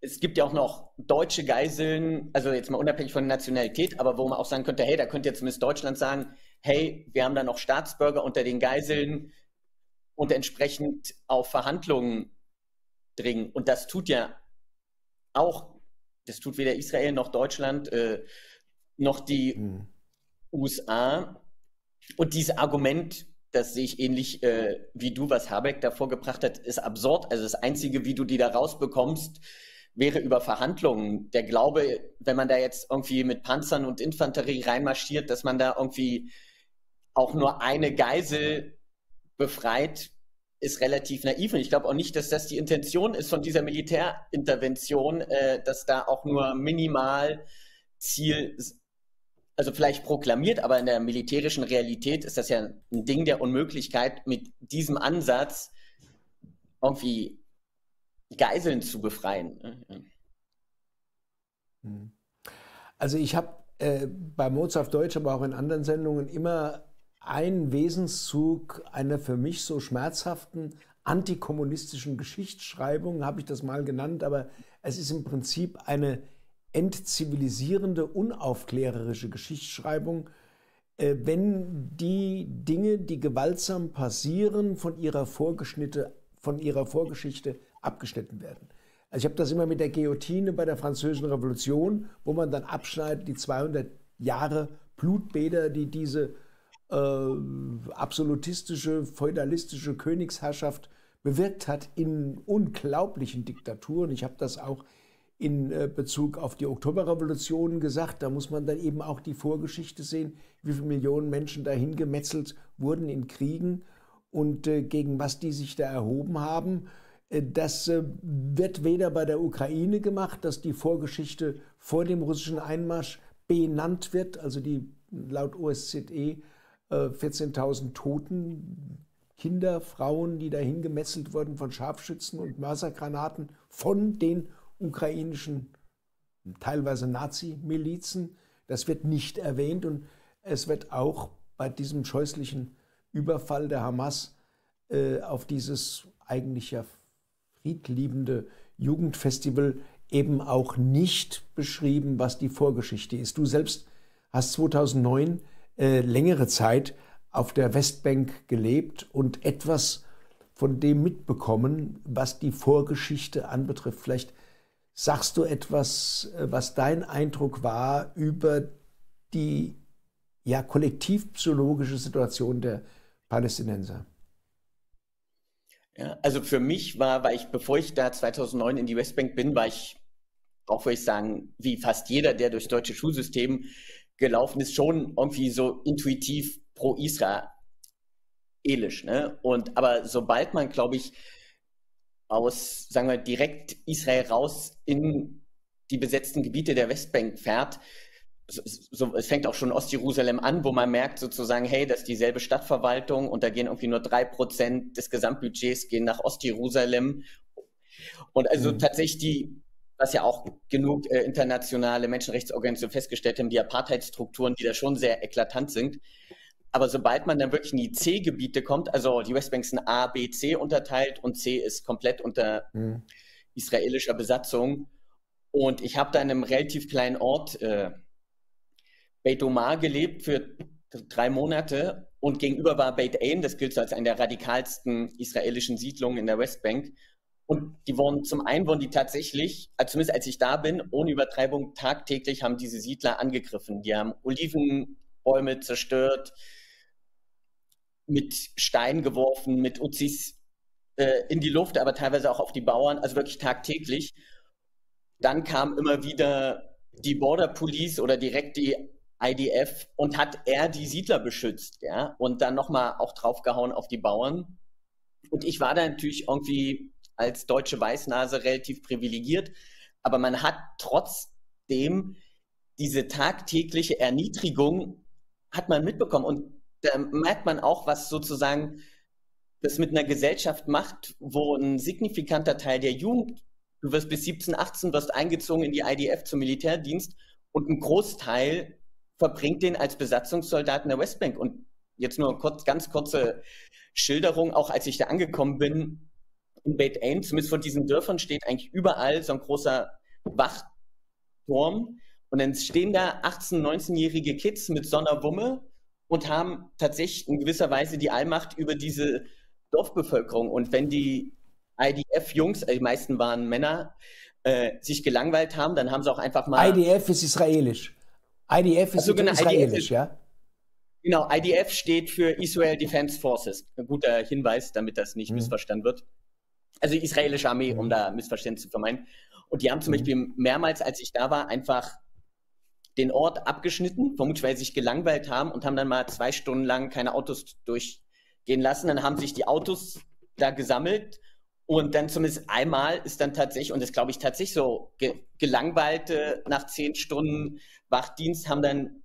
Es gibt ja auch noch deutsche Geiseln, also jetzt mal unabhängig von Nationalität, aber wo man auch sagen könnte, hey, da könnte jetzt zumindest Deutschland sagen, hey, wir haben da noch Staatsbürger unter den Geiseln und entsprechend auf Verhandlungen dringen. Und das tut ja auch, das tut weder Israel noch Deutschland äh, noch die mhm. USA. Und dieses Argument, das sehe ich ähnlich äh, wie du, was Habeck da vorgebracht hat, ist absurd. Also das Einzige, wie du die da rausbekommst, wäre über Verhandlungen. Der Glaube, wenn man da jetzt irgendwie mit Panzern und Infanterie reinmarschiert, dass man da irgendwie auch nur eine Geisel befreit, ist relativ naiv. Und ich glaube auch nicht, dass das die Intention ist von dieser Militärintervention, äh, dass da auch nur minimal Ziel, also vielleicht proklamiert, aber in der militärischen Realität ist das ja ein Ding der Unmöglichkeit, mit diesem Ansatz irgendwie Geiseln zu befreien. Hm. Also ich habe äh, bei Mozart Deutsch, aber auch in anderen Sendungen immer ein Wesenszug einer für mich so schmerzhaften antikommunistischen Geschichtsschreibung, habe ich das mal genannt, aber es ist im Prinzip eine entzivilisierende, unaufklärerische Geschichtsschreibung, äh, wenn die Dinge, die gewaltsam passieren, von ihrer, von ihrer Vorgeschichte abgeschnitten werden. Also ich habe das immer mit der Guillotine bei der Französischen Revolution, wo man dann abschneidet die 200 Jahre Blutbäder, die diese äh, absolutistische, feudalistische Königsherrschaft bewirkt hat in unglaublichen Diktaturen. Ich habe das auch in äh, Bezug auf die Oktoberrevolution gesagt. Da muss man dann eben auch die Vorgeschichte sehen, wie viele Millionen Menschen dahin gemetzelt wurden in Kriegen und äh, gegen was die sich da erhoben haben. Äh, das wird weder bei der Ukraine gemacht, dass die Vorgeschichte vor dem russischen Einmarsch benannt wird, also die laut OSZE 14.000 Toten, Kinder, Frauen, die dahin gemetzelt wurden von Scharfschützen und Mörsergranaten von den ukrainischen, teilweise Nazi-Milizen. Das wird nicht erwähnt und es wird auch bei diesem scheußlichen Überfall der Hamas äh, auf dieses eigentlich ja friedliebende Jugendfestival eben auch nicht beschrieben, was die Vorgeschichte ist. Du selbst hast 2009 äh, längere Zeit auf der Westbank gelebt und etwas von dem mitbekommen, was die Vorgeschichte anbetrifft. Vielleicht Sagst du etwas, äh, was dein Eindruck war über die ja, kollektivpsychologische Situation der Palästinenser? Ja, also für mich war, weil ich, bevor ich da 2009 in die Westbank bin, war ich, auch würde ich sagen, wie fast jeder, der durchs deutsche Schulsystem gelaufen ist, schon irgendwie so intuitiv pro-israelisch. Ne? Und aber sobald man, glaube ich, aus, sagen wir, direkt Israel raus in die besetzten Gebiete der Westbank fährt. So, so, es fängt auch schon Ostjerusalem an, wo man merkt sozusagen, hey, das ist dieselbe Stadtverwaltung und da gehen irgendwie nur drei Prozent des Gesamtbudgets gehen nach Ostjerusalem. Und also mhm. tatsächlich die, was ja auch genug äh, internationale Menschenrechtsorganisationen festgestellt haben, die Apartheidstrukturen, die da schon sehr eklatant sind, aber sobald man dann wirklich in die C-Gebiete kommt, also die Westbank sind A, B, C unterteilt und C ist komplett unter mhm. israelischer Besatzung. Und ich habe da in einem relativ kleinen Ort, äh, Beit Omar, gelebt für drei Monate und gegenüber war Beit Ain, das gilt so als eine der radikalsten israelischen Siedlungen in der Westbank. Und die wurden zum einen wurden die tatsächlich, also zumindest als ich da bin, ohne Übertreibung tagtäglich haben diese Siedler angegriffen. Die haben Olivenbäume zerstört, mit Steinen geworfen, mit Uzis äh, in die Luft, aber teilweise auch auf die Bauern, also wirklich tagtäglich. Dann kam immer wieder die Border Police oder direkt die IDF und hat er die Siedler beschützt, ja, und dann nochmal auch draufgehauen auf die Bauern. Und ich war da natürlich irgendwie als deutsche Weißnase relativ privilegiert, aber man hat trotzdem diese tagtägliche Erniedrigung hat man mitbekommen und da merkt man auch, was sozusagen das mit einer Gesellschaft macht, wo ein signifikanter Teil der Jugend, du wirst bis 17, 18, wirst eingezogen in die IDF zum Militärdienst und ein Großteil verbringt den als Besatzungssoldaten der Westbank. Und jetzt nur kurz, ganz kurze Schilderung, auch als ich da angekommen bin, in Beit Ain, zumindest von diesen Dörfern steht eigentlich überall so ein großer Wachturm. Und dann stehen da 18-, 19-jährige Kids mit Sonderwumme und haben tatsächlich in gewisser Weise die Allmacht über diese Dorfbevölkerung. Und wenn die IDF-Jungs, äh, die meisten waren Männer, äh, sich gelangweilt haben, dann haben sie auch einfach mal. IDF ist israelisch. IDF ist also, genau, israelisch, IDF, ja? Genau, IDF steht für Israel Defense Forces. Ein guter Hinweis, damit das nicht mhm. missverstanden wird. Also die israelische Armee, um mhm. da Missverständnisse zu vermeiden. Und die haben zum mhm. Beispiel mehrmals, als ich da war, einfach den Ort abgeschnitten, vermutlich weil sie sich gelangweilt haben und haben dann mal zwei Stunden lang keine Autos durchgehen lassen. Dann haben sich die Autos da gesammelt und dann zumindest einmal ist dann tatsächlich, und das glaube ich tatsächlich so, ge gelangweilte nach zehn Stunden Wachdienst haben dann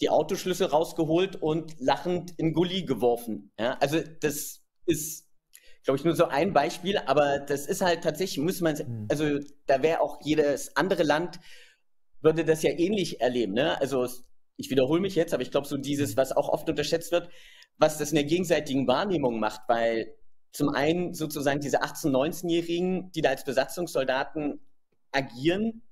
die Autoschlüssel rausgeholt und lachend in Gully geworfen. Ja, also das ist, glaube ich, nur so ein Beispiel, aber das ist halt tatsächlich, muss man, hm. also da wäre auch jedes andere Land würde das ja ähnlich erleben. Ne? Also ich wiederhole mich jetzt, aber ich glaube, so dieses, was auch oft unterschätzt wird, was das in der gegenseitigen Wahrnehmung macht, weil zum einen sozusagen diese 18-, 19-Jährigen, die da als Besatzungssoldaten agieren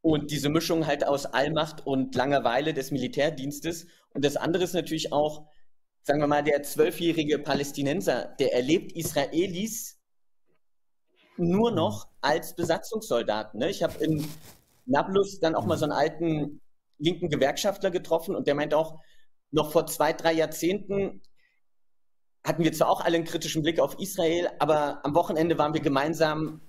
und diese Mischung halt aus Allmacht und Langeweile des Militärdienstes. Und das andere ist natürlich auch, sagen wir mal, der zwölfjährige Palästinenser, der erlebt Israelis nur noch als Besatzungssoldaten. Ne? Ich habe in Nablus dann auch mal so einen alten linken Gewerkschaftler getroffen und der meint auch, noch vor zwei, drei Jahrzehnten hatten wir zwar auch alle einen kritischen Blick auf Israel, aber am Wochenende waren wir gemeinsam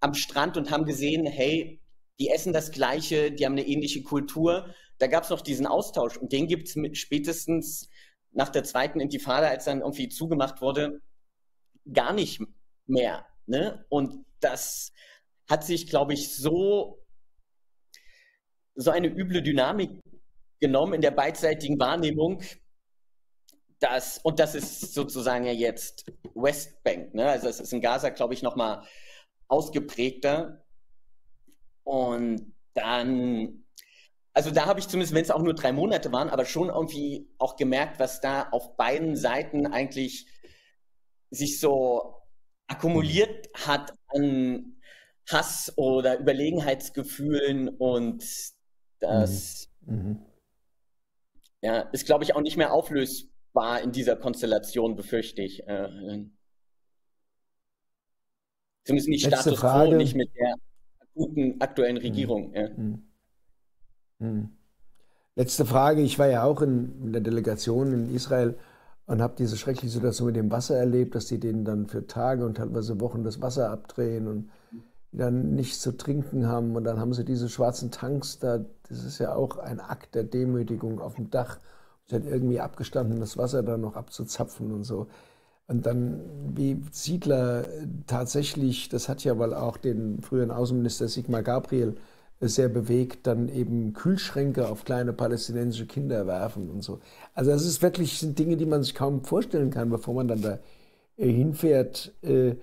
am Strand und haben gesehen, hey, die essen das Gleiche, die haben eine ähnliche Kultur. Da gab es noch diesen Austausch und den gibt es spätestens nach der zweiten Intifada, als dann irgendwie zugemacht wurde, gar nicht mehr. Ne? Und das hat sich, glaube ich, so, so eine üble Dynamik genommen in der beidseitigen Wahrnehmung, dass, und das ist sozusagen ja jetzt Westbank, ne? also es ist in Gaza, glaube ich, nochmal ausgeprägter. Und dann, also da habe ich zumindest, wenn es auch nur drei Monate waren, aber schon irgendwie auch gemerkt, was da auf beiden Seiten eigentlich sich so akkumuliert hat an Hass oder Überlegenheitsgefühlen und das mhm. Mhm. Ja, ist, glaube ich, auch nicht mehr auflösbar in dieser Konstellation, befürchte ich. Äh, zumindest nicht Letzte Status Frage. quo, nicht mit der guten aktuellen. Regierung. Mhm. Ja. Mhm. Letzte Frage. Ich war ja auch in, in der Delegation in Israel und habe diese schreckliche Situation mit dem Wasser erlebt, dass die denen dann für Tage und teilweise Wochen das Wasser abdrehen und die dann nichts zu trinken haben. Und dann haben sie diese schwarzen Tanks da. Das ist ja auch ein Akt der Demütigung auf dem Dach. Statt irgendwie abgestandenes Wasser da noch abzuzapfen und so. Und dann, wie Siedler tatsächlich, das hat ja wohl auch den früheren Außenminister Sigmar Gabriel sehr bewegt, dann eben Kühlschränke auf kleine palästinensische Kinder werfen und so. Also das ist wirklich sind Dinge, die man sich kaum vorstellen kann, bevor man dann da äh, hinfährt. Äh,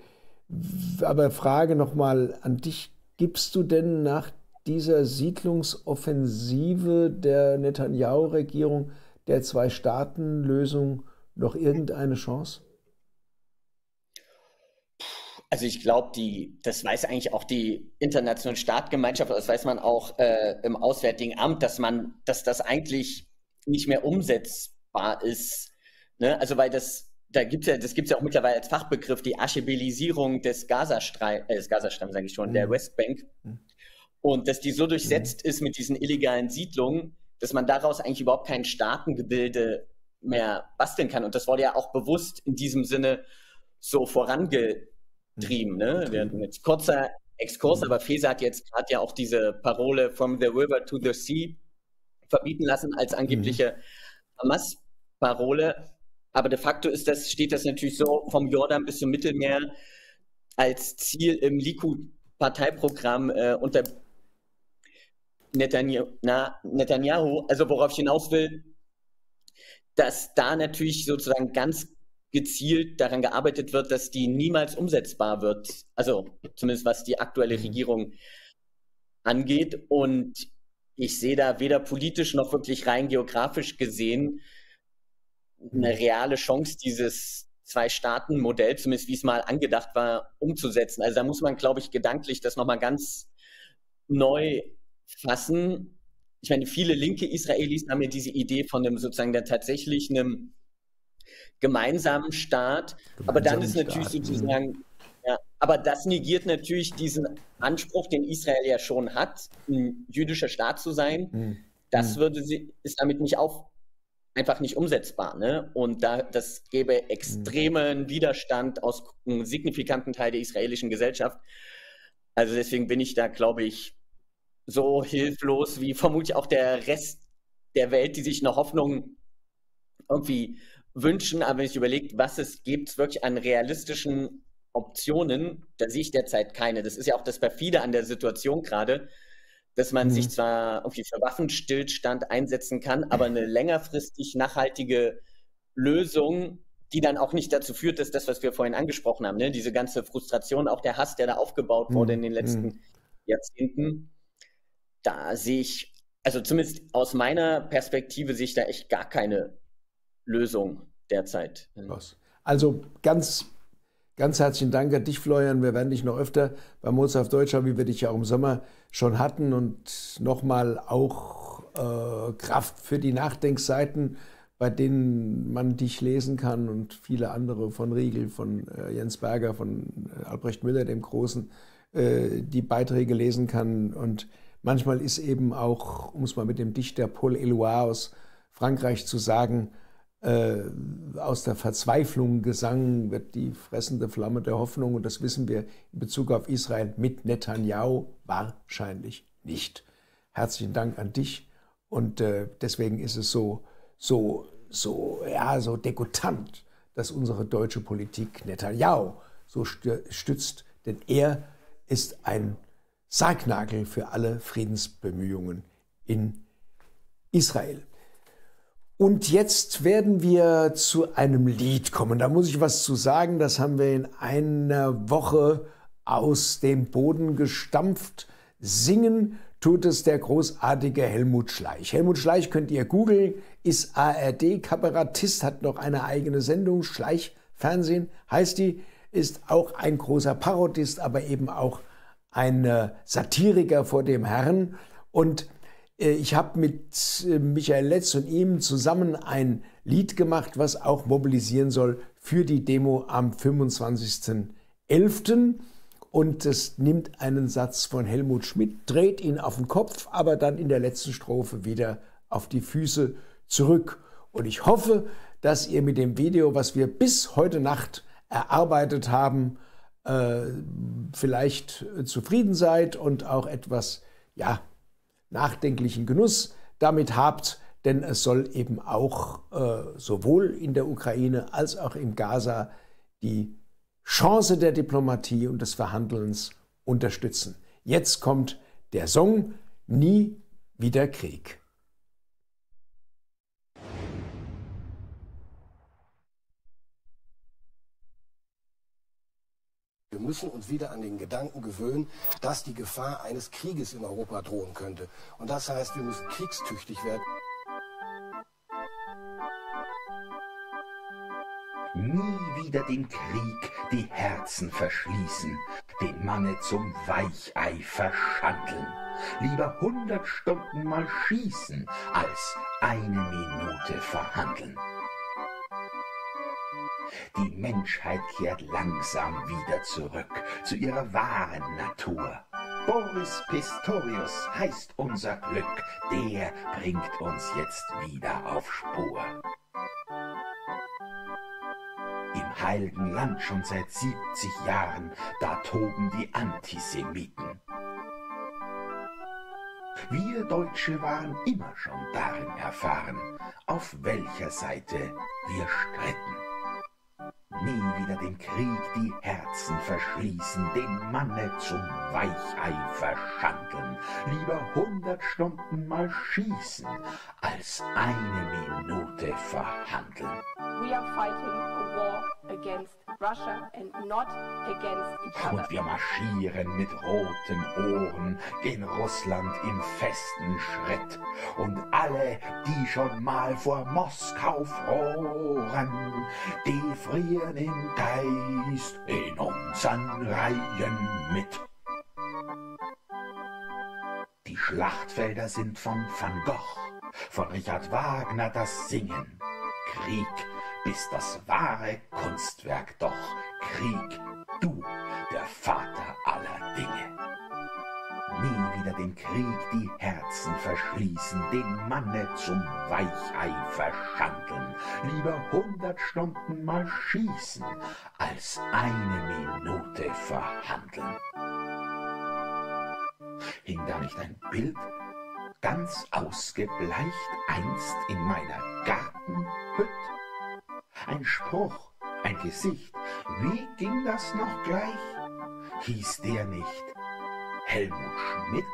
aber Frage nochmal an dich, gibst du denn nach dieser Siedlungsoffensive der Netanyahu-Regierung der Zwei-Staaten-Lösung noch irgendeine Chance? Also ich glaube, die, das weiß eigentlich auch die internationale Staatgemeinschaft, das weiß man auch äh, im Auswärtigen Amt, dass man, dass das eigentlich nicht mehr umsetzbar ist. Ne? Also weil das, da gibt's ja, das gibt es ja auch mittlerweile als Fachbegriff, die Aschebelisierung des Gazastreifens, äh, des Gazastreifens sage ich schon, mhm. der Westbank. Mhm. Und dass die so durchsetzt mhm. ist mit diesen illegalen Siedlungen, dass man daraus eigentlich überhaupt kein Staatengebilde mehr basteln kann. Und das wurde ja auch bewusst in diesem Sinne so vorange trieben. Ne? Wir hatten jetzt kurzer Exkurs, aber Fesa hat jetzt gerade ja auch diese Parole From the River to the Sea verbieten lassen als angebliche mhm. Hamas-Parole. Aber de facto ist das, steht das natürlich so vom Jordan bis zum Mittelmeer als Ziel im Likud-Parteiprogramm äh, unter Netanyahu, na, Netanyahu. Also worauf ich hinaus will, dass da natürlich sozusagen ganz gezielt daran gearbeitet wird, dass die niemals umsetzbar wird. Also zumindest was die aktuelle mhm. Regierung angeht. Und ich sehe da weder politisch noch wirklich rein geografisch gesehen eine mhm. reale Chance, dieses Zwei-Staaten-Modell, zumindest wie es mal angedacht war, umzusetzen. Also da muss man, glaube ich, gedanklich das nochmal ganz neu fassen. Ich meine, viele linke Israelis haben ja diese Idee von einem sozusagen der tatsächlich einem gemeinsamen Staat. Gemeinsamen aber dann ist natürlich Staat, sozusagen, ja, aber das negiert natürlich diesen Anspruch, den Israel ja schon hat, ein jüdischer Staat zu sein. Mhm. Das hm. würde sie, ist damit nicht auf, einfach nicht umsetzbar. Ne? Und da, das gäbe extremen mhm. Widerstand aus einem signifikanten Teil der israelischen Gesellschaft. Also deswegen bin ich da, glaube ich, so hilflos wie vermutlich auch der Rest der Welt, die sich eine Hoffnung irgendwie wünschen, aber wenn ich überlege, was es gibt, wirklich an realistischen Optionen, da sehe ich derzeit keine. Das ist ja auch das Perfide an der Situation gerade, dass man mhm. sich zwar irgendwie für Waffenstillstand einsetzen kann, aber eine längerfristig nachhaltige Lösung, die dann auch nicht dazu führt, dass das, was wir vorhin angesprochen haben, ne, diese ganze Frustration, auch der Hass, der da aufgebaut wurde mhm. in den letzten mhm. Jahrzehnten, da sehe ich, also zumindest aus meiner Perspektive sehe ich da echt gar keine Lösung derzeit. Also ganz, ganz herzlichen Dank an dich, Florian. Wir werden dich noch öfter bei Mozart Deutsch haben, wie wir dich ja auch im Sommer schon hatten und nochmal auch äh, Kraft für die Nachdenkseiten, bei denen man dich lesen kann und viele andere von Riegel, von äh, Jens Berger, von äh, Albrecht Müller, dem Großen, äh, die Beiträge lesen kann. Und manchmal ist eben auch, um es mal mit dem Dichter Paul Eluard aus Frankreich zu sagen, äh, aus der Verzweiflung Gesang wird die fressende Flamme der Hoffnung, und das wissen wir in Bezug auf Israel mit Netanyahu wahrscheinlich nicht. Herzlichen Dank an dich und äh, deswegen ist es so, so, so, ja, so degutant, dass unsere deutsche Politik Netanyahu so stützt, denn er ist ein Sargnagel für alle Friedensbemühungen in Israel. Und jetzt werden wir zu einem Lied kommen. Da muss ich was zu sagen. Das haben wir in einer Woche aus dem Boden gestampft. Singen tut es der großartige Helmut Schleich. Helmut Schleich könnt ihr googeln, ist ARD-Kabarettist, hat noch eine eigene Sendung, Schleich Fernsehen heißt die, ist auch ein großer Parodist, aber eben auch ein äh, Satiriker vor dem Herrn. Und ich habe mit äh, Michael Letz und ihm zusammen ein Lied gemacht, was auch mobilisieren soll für die Demo am 25.11. Und es nimmt einen Satz von Helmut Schmidt, dreht ihn auf den Kopf, aber dann in der letzten Strophe wieder auf die Füße zurück. Und ich hoffe, dass ihr mit dem Video, was wir bis heute Nacht erarbeitet haben, äh, vielleicht zufrieden seid und auch etwas, ja, nachdenklichen Genuss damit habt, denn es soll eben auch äh, sowohl in der Ukraine als auch im Gaza die Chance der Diplomatie und des Verhandelns unterstützen. Jetzt kommt der Song Nie wieder Krieg. Wir müssen uns wieder an den Gedanken gewöhnen, dass die Gefahr eines Krieges in Europa drohen könnte. Und das heißt, wir müssen kriegstüchtig werden. Nie wieder den Krieg die Herzen verschließen, den Manne zum Weichei verschandeln. Lieber hundert Stunden mal schießen, als eine Minute verhandeln. Die Menschheit kehrt langsam wieder zurück zu ihrer wahren Natur. Boris Pistorius heißt unser Glück, der bringt uns jetzt wieder auf Spur. Im heiligen Land schon seit 70 Jahren, da toben die Antisemiten. Wir Deutsche waren immer schon darin erfahren, auf welcher Seite wir stritten. Nie wieder dem Krieg die Herzen verschließen, dem Manne zum Weichei verschandeln, lieber hundert Stunden mal schießen, als eine Minute verhandeln. We are fighting a war against Russia and not against each other. Und wir marschieren mit roten Ohren gen Russland im festen Schritt. Und alle, die schon mal vor Moskau froren, die frieren im Geist in unseren Reihen mit. Die Schlachtfelder sind von Van Gogh, von Richard Wagner das Singen. Krieg bist das wahre Kunstwerk, doch Krieg, du, der Vater aller Dinge. Nie wieder dem Krieg die Herzen verschließen, den Manne zum Weichei verschandeln, lieber hundert Stunden mal schießen, als eine Minute verhandeln. Hing da nicht ein Bild, ganz ausgebleicht, einst in meiner Gartenhütte? ein Spruch, ein Gesicht. Wie ging das noch gleich? Hieß der nicht Helmut Schmidt?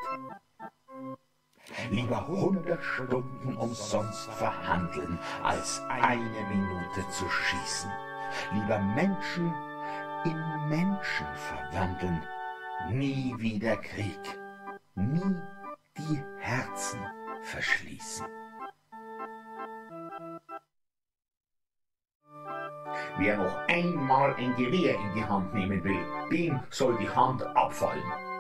Lieber hundert Stunden umsonst verhandeln, als eine Minute zu schießen. Lieber Menschen in Menschen verwandeln, nie wieder Krieg, nie die Herzen verschließen. Wer noch einmal ein Gewehr in die Hand nehmen will, dem soll die Hand abfallen.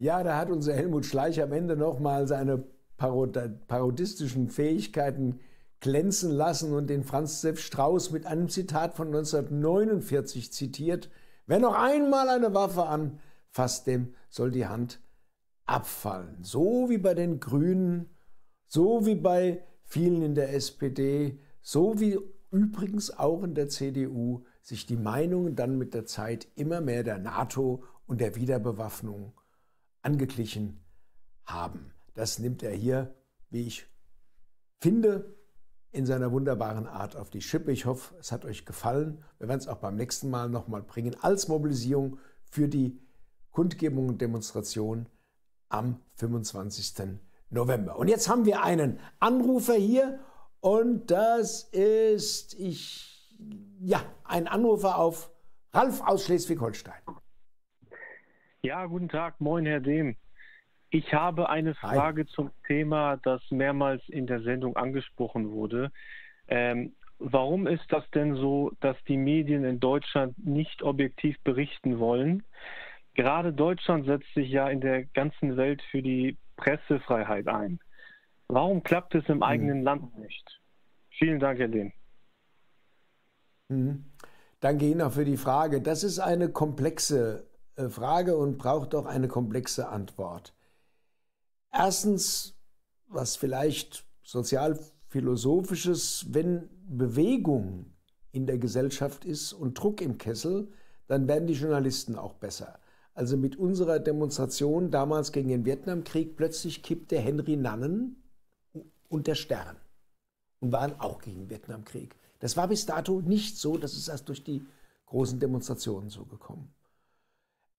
Ja, da hat unser Helmut Schleich am Ende nochmal seine parodistischen Fähigkeiten glänzen lassen und den Franz Josef Strauß mit einem Zitat von 1949 zitiert. Wer noch einmal eine Waffe anfasst, dem soll die Hand abfallen. So wie bei den Grünen, so wie bei vielen in der SPD, so wie übrigens auch in der CDU sich die Meinungen dann mit der Zeit immer mehr der NATO und der Wiederbewaffnung angeglichen haben. Das nimmt er hier, wie ich finde, in seiner wunderbaren Art auf die Schippe. Ich hoffe, es hat euch gefallen. Wir werden es auch beim nächsten Mal nochmal bringen als Mobilisierung für die Kundgebung und Demonstration am 25. November. Und jetzt haben wir einen Anrufer hier und das ist ich ja ein Anrufer auf Ralf aus Schleswig-Holstein. Ja, guten Tag, moin Herr Dehm. Ich habe eine Frage Hi. zum Thema, das mehrmals in der Sendung angesprochen wurde. Ähm, warum ist das denn so, dass die Medien in Deutschland nicht objektiv berichten wollen? Gerade Deutschland setzt sich ja in der ganzen Welt für die Pressefreiheit ein. Warum klappt es im eigenen hm. Land nicht? Vielen Dank, Herr Lehn. Mhm. Danke Ihnen auch für die Frage. Das ist eine komplexe Frage und braucht auch eine komplexe Antwort. Erstens, was vielleicht sozialphilosophisches, wenn Bewegung in der Gesellschaft ist und Druck im Kessel, dann werden die Journalisten auch besser. Also mit unserer Demonstration damals gegen den Vietnamkrieg plötzlich kippte Henry Nannen und der Stern und waren auch gegen den Vietnamkrieg. Das war bis dato nicht so, das ist erst durch die großen Demonstrationen so gekommen.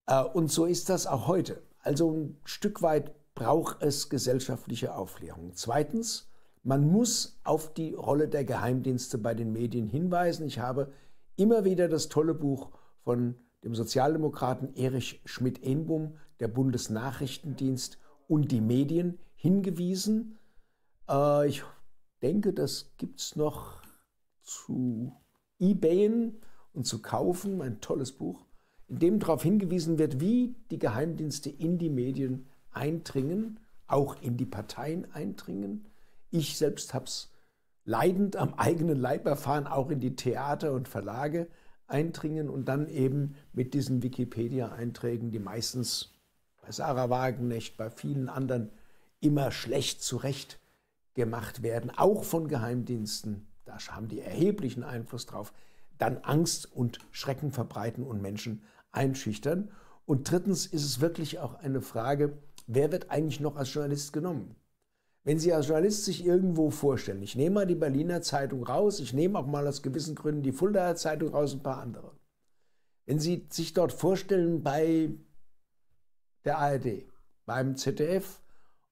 Äh, und so ist das auch heute. Also ein Stück weit braucht es gesellschaftliche Aufklärung. Zweitens, man muss auf die Rolle der Geheimdienste bei den Medien hinweisen. Ich habe immer wieder das tolle Buch von dem Sozialdemokraten Erich Schmidt-Enbum, der Bundesnachrichtendienst und die Medien hingewiesen. Äh, ich denke, das gibt es noch zu eBayen und zu kaufen. Ein tolles Buch, in dem darauf hingewiesen wird, wie die Geheimdienste in die Medien eindringen, auch in die Parteien eindringen. Ich selbst habe es leidend am eigenen Leib erfahren, auch in die Theater und Verlage eindringen und dann eben mit diesen Wikipedia-Einträgen, die meistens bei Sarah Wagenknecht, bei vielen anderen immer schlecht zurecht gemacht werden, auch von Geheimdiensten, da haben die erheblichen Einfluss drauf, dann Angst und Schrecken verbreiten und Menschen einschüchtern. Und drittens ist es wirklich auch eine Frage, wer wird eigentlich noch als Journalist genommen? Wenn Sie als Journalist sich irgendwo vorstellen, ich nehme mal die Berliner Zeitung raus, ich nehme auch mal aus gewissen Gründen die Fuldaer Zeitung raus, ein paar andere. Wenn Sie sich dort vorstellen bei der ARD, beim ZDF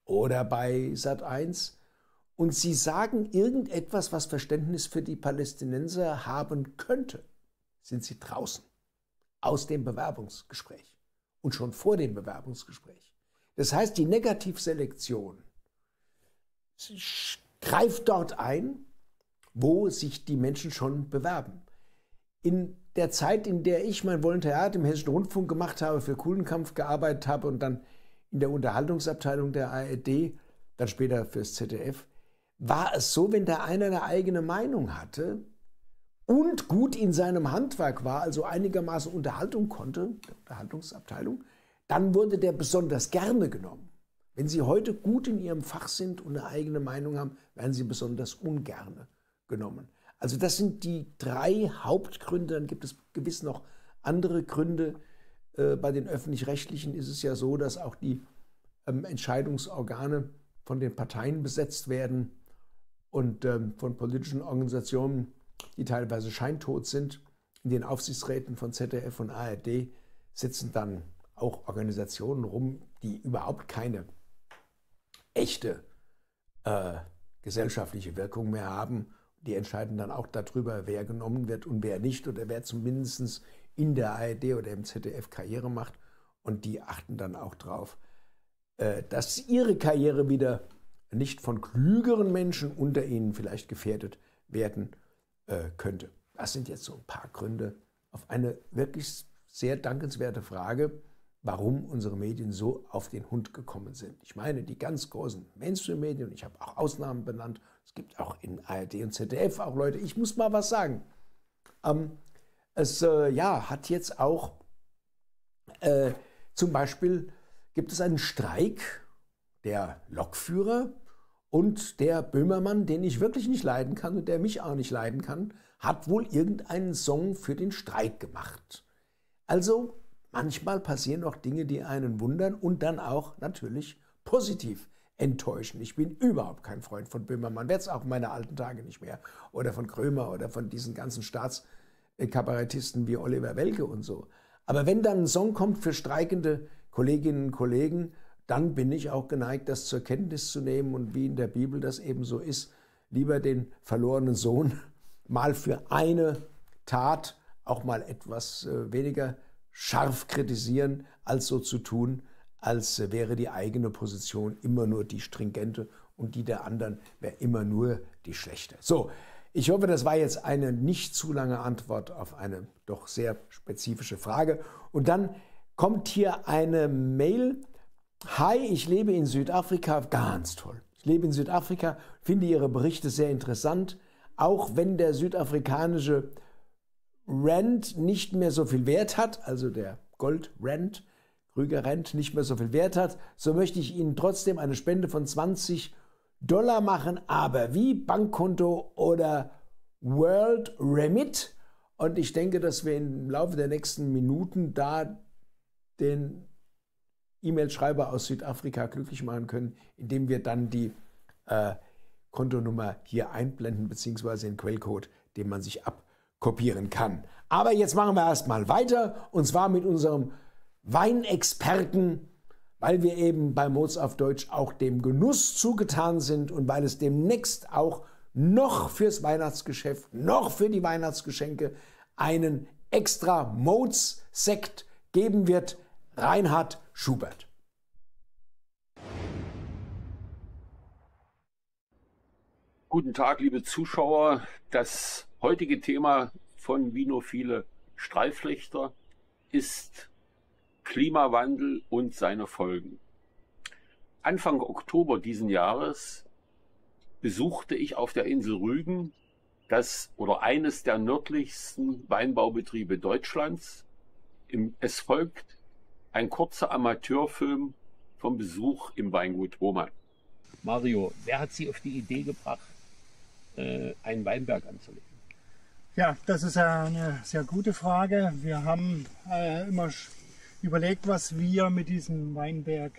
oder bei Sat1 und Sie sagen irgendetwas, was Verständnis für die Palästinenser haben könnte, sind Sie draußen aus dem Bewerbungsgespräch und schon vor dem Bewerbungsgespräch. Das heißt, die Negativselektion greift dort ein, wo sich die Menschen schon bewerben. In der Zeit, in der ich mein Volontariat im Hessischen Rundfunk gemacht habe, für Kuhlenkampf gearbeitet habe und dann in der Unterhaltungsabteilung der ARD, dann später fürs ZDF, war es so, wenn der eine eine eigene Meinung hatte und gut in seinem Handwerk war, also einigermaßen Unterhaltung konnte, Unterhaltungsabteilung, dann wurde der besonders gerne genommen. Wenn Sie heute gut in Ihrem Fach sind und eine eigene Meinung haben, werden Sie besonders ungerne genommen. Also das sind die drei Hauptgründe. Dann gibt es gewiss noch andere Gründe. Äh, bei den öffentlich-rechtlichen ist es ja so, dass auch die ähm, Entscheidungsorgane von den Parteien besetzt werden und ähm, von politischen Organisationen, die teilweise scheintot sind. In den Aufsichtsräten von ZDF und ARD sitzen dann auch Organisationen rum, die überhaupt keine echte äh, gesellschaftliche Wirkung mehr haben. Die entscheiden dann auch darüber, wer genommen wird und wer nicht oder wer zumindest in der ARD oder im ZDF Karriere macht. Und die achten dann auch darauf, äh, dass ihre Karriere wieder nicht von klügeren Menschen unter ihnen vielleicht gefährdet werden äh, könnte. Das sind jetzt so ein paar Gründe auf eine wirklich sehr dankenswerte Frage, warum unsere Medien so auf den Hund gekommen sind. Ich meine, die ganz großen Mainstream-Medien, ich habe auch Ausnahmen benannt, Es gibt auch in ARD und ZDF auch Leute, ich muss mal was sagen. Ähm, es äh, ja, hat jetzt auch äh, zum Beispiel gibt es einen Streik der Lokführer und der Böhmermann, den ich wirklich nicht leiden kann und der mich auch nicht leiden kann, hat wohl irgendeinen Song für den Streik gemacht. Also manchmal passieren auch Dinge, die einen wundern und dann auch natürlich positiv enttäuschen. Ich bin überhaupt kein Freund von Böhmermann, werde es auch in meine alten Tage nicht mehr. Oder von Krömer oder von diesen ganzen Staatskabarettisten wie Oliver Welke und so. Aber wenn dann ein Song kommt für streikende Kolleginnen und Kollegen, dann bin ich auch geneigt, das zur Kenntnis zu nehmen und wie in der Bibel das eben so ist, lieber den verlorenen Sohn mal für eine Tat auch mal etwas äh, weniger scharf kritisieren, als so zu tun, als wäre die eigene Position immer nur die stringente und die der anderen wäre immer nur die schlechte. So, ich hoffe, das war jetzt eine nicht zu lange Antwort auf eine doch sehr spezifische Frage. Und dann kommt hier eine Mail. Hi, ich lebe in Südafrika. Ganz toll. Ich lebe in Südafrika, finde Ihre Berichte sehr interessant, auch wenn der südafrikanische Rand nicht mehr so viel Wert hat, also der Gold Rand, Krüger Rand nicht mehr so viel Wert hat, so möchte ich Ihnen trotzdem eine Spende von 20 Dollar machen, aber wie Bankkonto oder World Remit. Und ich denke, dass wir im Laufe der nächsten Minuten da den E-Mail-Schreiber aus Südafrika glücklich machen können, indem wir dann die äh, Kontonummer hier einblenden, beziehungsweise den Quellcode, den man sich abkopieren kann. Aber jetzt machen wir erstmal weiter, und zwar mit unserem Weinexperten, weil wir eben bei Mods auf Deutsch auch dem Genuss zugetan sind und weil es demnächst auch noch fürs Weihnachtsgeschäft, noch für die Weihnachtsgeschenke einen extra Modes-Sekt geben wird. Reinhard Schubert. Guten Tag, liebe Zuschauer. Das heutige Thema von Vinophile Streiflichter ist Klimawandel und seine Folgen. Anfang Oktober diesen Jahres besuchte ich auf der Insel Rügen das oder eines der nördlichsten Weinbaubetriebe Deutschlands. es folgt ein kurzer Amateurfilm vom Besuch im Weingut Roman. Mario, wer hat Sie auf die Idee gebracht, äh, einen Weinberg anzulegen? Ja, das ist eine sehr gute Frage. Wir haben äh, immer überlegt, was wir mit diesem Weinberg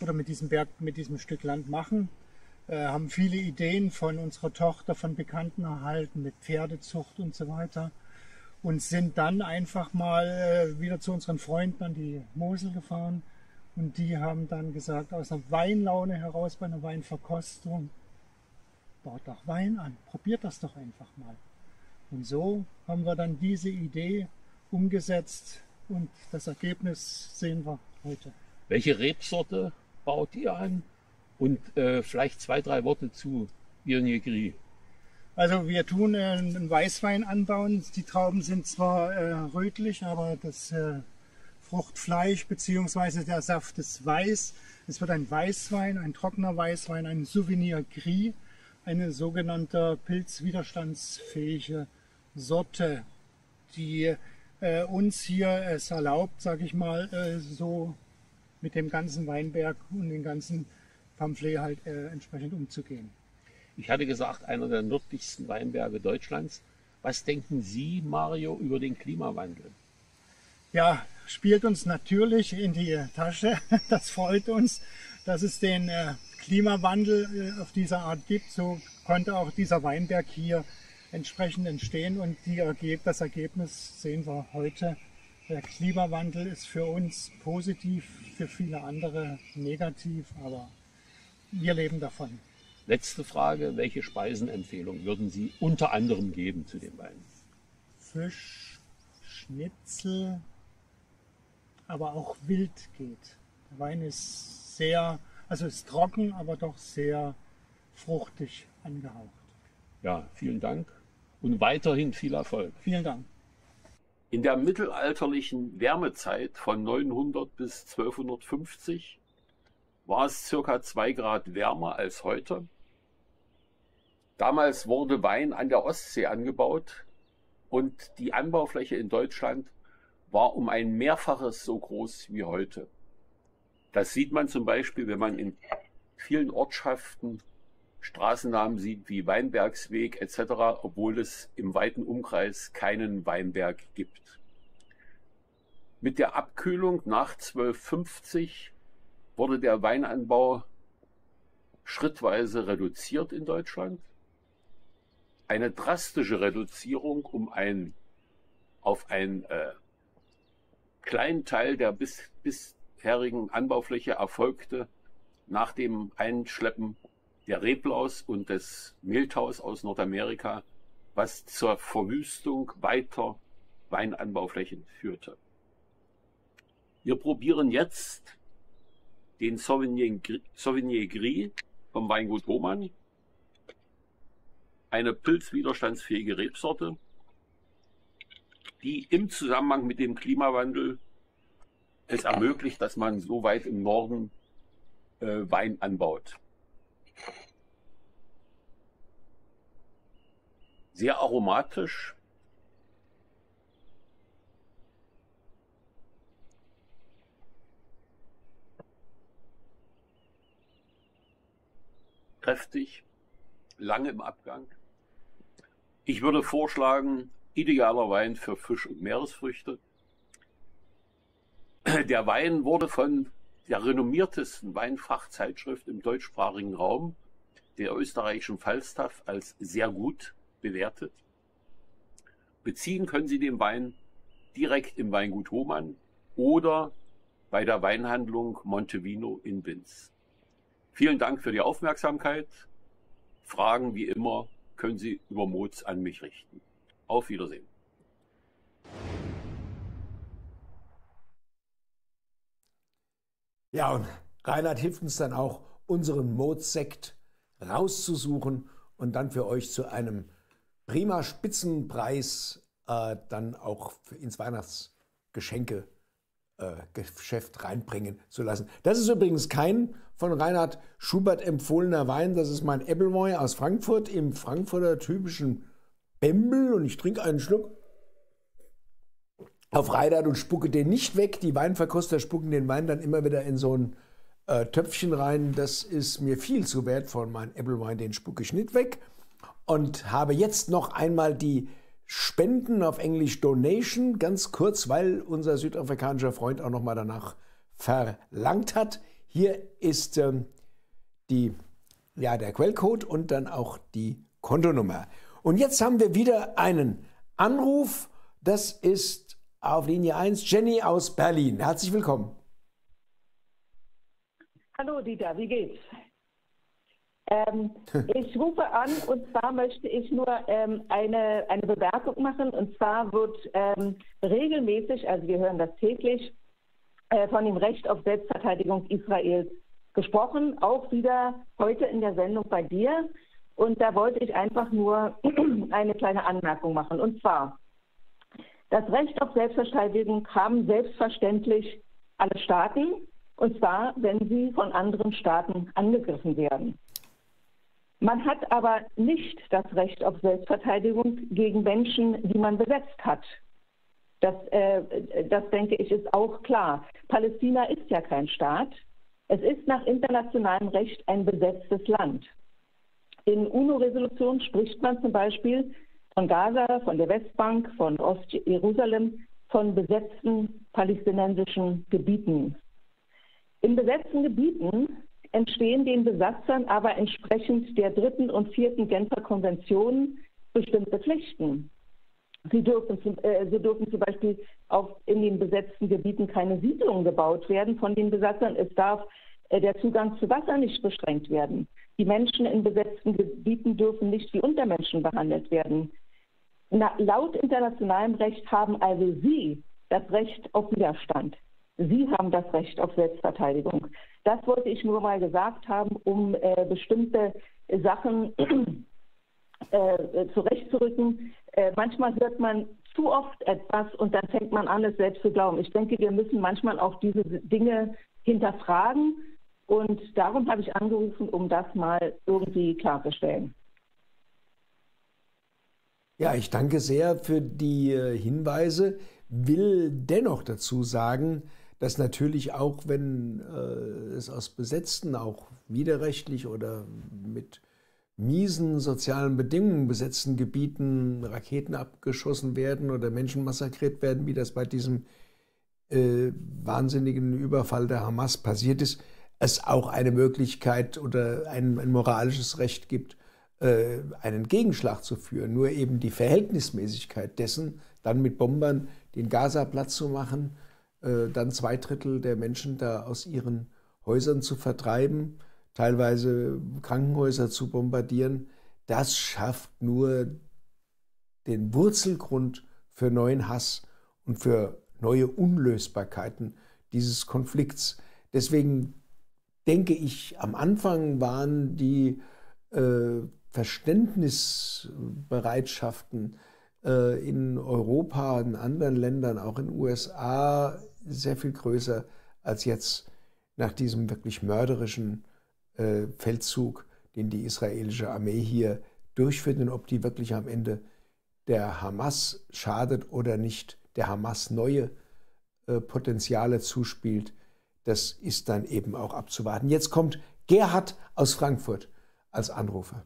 oder mit diesem Berg, mit diesem Stück Land machen. Äh, haben viele Ideen von unserer Tochter, von Bekannten erhalten, mit Pferdezucht und so weiter und sind dann einfach mal äh, wieder zu unseren Freunden an die Mosel gefahren und die haben dann gesagt, aus einer Weinlaune heraus bei einer Weinverkostung, baut doch Wein an, probiert das doch einfach mal. Und so haben wir dann diese Idee umgesetzt und das Ergebnis sehen wir heute. Welche Rebsorte baut ihr an? Und äh, vielleicht zwei, drei Worte zu Bionier Gris. Also wir tun äh, einen Weißwein anbauen. Die Trauben sind zwar äh, rötlich, aber das äh, Fruchtfleisch bzw. der Saft ist weiß. Es wird ein Weißwein, ein trockener Weißwein, ein Souvenir Gris, eine sogenannte pilzwiderstandsfähige Sorte, die äh, uns hier es erlaubt, sage ich mal, äh, so mit dem ganzen Weinberg und den ganzen Pamphlet halt äh, entsprechend umzugehen. Ich hatte gesagt, einer der nördlichsten Weinberge Deutschlands. Was denken Sie, Mario, über den Klimawandel? Ja, spielt uns natürlich in die Tasche. Das freut uns, dass es den äh, Klimawandel äh, auf dieser Art gibt. So konnte auch dieser Weinberg hier entsprechend entstehen und Ergeb das Ergebnis sehen wir heute. Der Klimawandel ist für uns positiv, für viele andere negativ, aber wir leben davon. Letzte Frage, welche Speisenempfehlung würden Sie unter anderem geben zu dem Wein? Fisch, Schnitzel, aber auch wild geht. Der Wein ist sehr, also ist trocken, aber doch sehr fruchtig angehaucht. Ja, vielen Dank und weiterhin viel Erfolg. Vielen Dank. In der mittelalterlichen Wärmezeit von 900 bis 1250 war es circa zwei Grad wärmer als heute Damals wurde Wein an der Ostsee angebaut und die Anbaufläche in Deutschland war um ein Mehrfaches so groß wie heute. Das sieht man zum Beispiel, wenn man in vielen Ortschaften Straßennamen sieht wie Weinbergsweg etc., obwohl es im weiten Umkreis keinen Weinberg gibt. Mit der Abkühlung nach 1250 wurde der Weinanbau schrittweise reduziert in Deutschland. Eine drastische Reduzierung um ein, auf einen äh, kleinen Teil der bis, bisherigen Anbaufläche erfolgte nach dem Einschleppen der Reblaus und des Mehltaus aus Nordamerika, was zur Verwüstung weiter Weinanbauflächen führte. Wir probieren jetzt den Sauvignon, Gris vom Weingut Hohmann. Eine pilzwiderstandsfähige Rebsorte, die im Zusammenhang mit dem Klimawandel es ermöglicht, dass man so weit im Norden äh, Wein anbaut. Sehr aromatisch. Kräftig, lange im Abgang. Ich würde vorschlagen, idealer Wein für Fisch und Meeresfrüchte. Der Wein wurde von der renommiertesten Weinfachzeitschrift im deutschsprachigen Raum, der österreichischen Falstaff, als sehr gut bewertet. Beziehen können Sie den Wein direkt im Weingut Hohmann oder bei der Weinhandlung Montevino in Binz. Vielen Dank für die Aufmerksamkeit. Fragen wie immer können Sie über Moz an mich richten. Auf Wiedersehen. Ja, und Reinhard hilft uns dann auch, unseren Moz-Sekt rauszusuchen und dann für euch zu einem prima Spitzenpreis äh, dann auch ins Weihnachtsgeschenke äh, Geschäft reinbringen zu lassen. Das ist übrigens kein von Reinhard Schubert empfohlener Wein. Das ist mein Ebbelmoy aus Frankfurt im Frankfurter typischen Bembel. Und ich trinke einen Schluck auf Reinhard und spucke den nicht weg. Die Weinverkoster spucken den Wein dann immer wieder in so ein äh, Töpfchen rein. Das ist mir viel zu wertvoll. Mein Ebbelwein, den spucke ich nicht weg und habe jetzt noch einmal die Spenden auf Englisch Donation, ganz kurz, weil unser südafrikanischer Freund auch noch mal danach verlangt hat. Hier ist ähm, die, ja, der Quellcode und dann auch die Kontonummer. Und jetzt haben wir wieder einen Anruf. Das ist auf Linie 1 Jenny aus Berlin. Herzlich willkommen. Hallo Dieter, wie geht's? Ähm, ich rufe an und zwar möchte ich nur ähm, eine, eine Bemerkung machen. Und zwar wird ähm, regelmäßig, also wir hören das täglich, äh, von dem Recht auf Selbstverteidigung Israels gesprochen, auch wieder heute in der Sendung bei dir. Und da wollte ich einfach nur eine kleine Anmerkung machen. Und zwar, das Recht auf Selbstverteidigung haben selbstverständlich alle Staaten, und zwar, wenn sie von anderen Staaten angegriffen werden. Man hat aber nicht das Recht auf Selbstverteidigung gegen Menschen, die man besetzt hat. Das, äh, das denke ich ist auch klar. Palästina ist ja kein Staat. Es ist nach internationalem Recht ein besetztes Land. In UNO-Resolutionen spricht man zum Beispiel von Gaza, von der Westbank, von Ostjerusalem, von besetzten palästinensischen Gebieten. In besetzten Gebieten entstehen den Besatzern aber entsprechend der dritten und vierten Genfer Konvention bestimmte Pflichten. Sie dürfen, zum, äh, sie dürfen zum Beispiel auch in den besetzten Gebieten keine Siedlungen gebaut werden von den Besatzern. Es darf äh, der Zugang zu Wasser nicht beschränkt werden. Die Menschen in besetzten Gebieten dürfen nicht wie Untermenschen behandelt werden. Na, laut internationalem Recht haben also Sie das Recht auf Widerstand. Sie haben das Recht auf Selbstverteidigung. Das wollte ich nur mal gesagt haben, um äh, bestimmte Sachen äh, zurechtzurücken. Äh, manchmal hört man zu oft etwas und dann fängt man an, es selbst zu glauben. Ich denke, wir müssen manchmal auch diese Dinge hinterfragen und darum habe ich angerufen, um das mal irgendwie klarzustellen. Ja, ich danke sehr für die äh, Hinweise, will dennoch dazu sagen, dass natürlich auch, wenn äh, es aus besetzten, auch widerrechtlich oder mit miesen sozialen Bedingungen besetzten Gebieten Raketen abgeschossen werden oder Menschen massakriert werden, wie das bei diesem äh, wahnsinnigen Überfall der Hamas passiert ist, es auch eine Möglichkeit oder ein, ein moralisches Recht gibt, äh, einen Gegenschlag zu führen. Nur eben die Verhältnismäßigkeit dessen, dann mit Bombern den Gaza platt zu machen, dann zwei Drittel der Menschen da aus ihren Häusern zu vertreiben, teilweise Krankenhäuser zu bombardieren, das schafft nur den Wurzelgrund für neuen Hass und für neue Unlösbarkeiten dieses Konflikts. Deswegen denke ich, am Anfang waren die äh, Verständnisbereitschaften äh, in Europa, in anderen Ländern, auch in den USA sehr viel größer als jetzt nach diesem wirklich mörderischen äh, Feldzug, den die israelische Armee hier durchführt und ob die wirklich am Ende der Hamas schadet oder nicht, der Hamas neue äh, Potenziale zuspielt, das ist dann eben auch abzuwarten. Jetzt kommt Gerhard aus Frankfurt als Anrufer.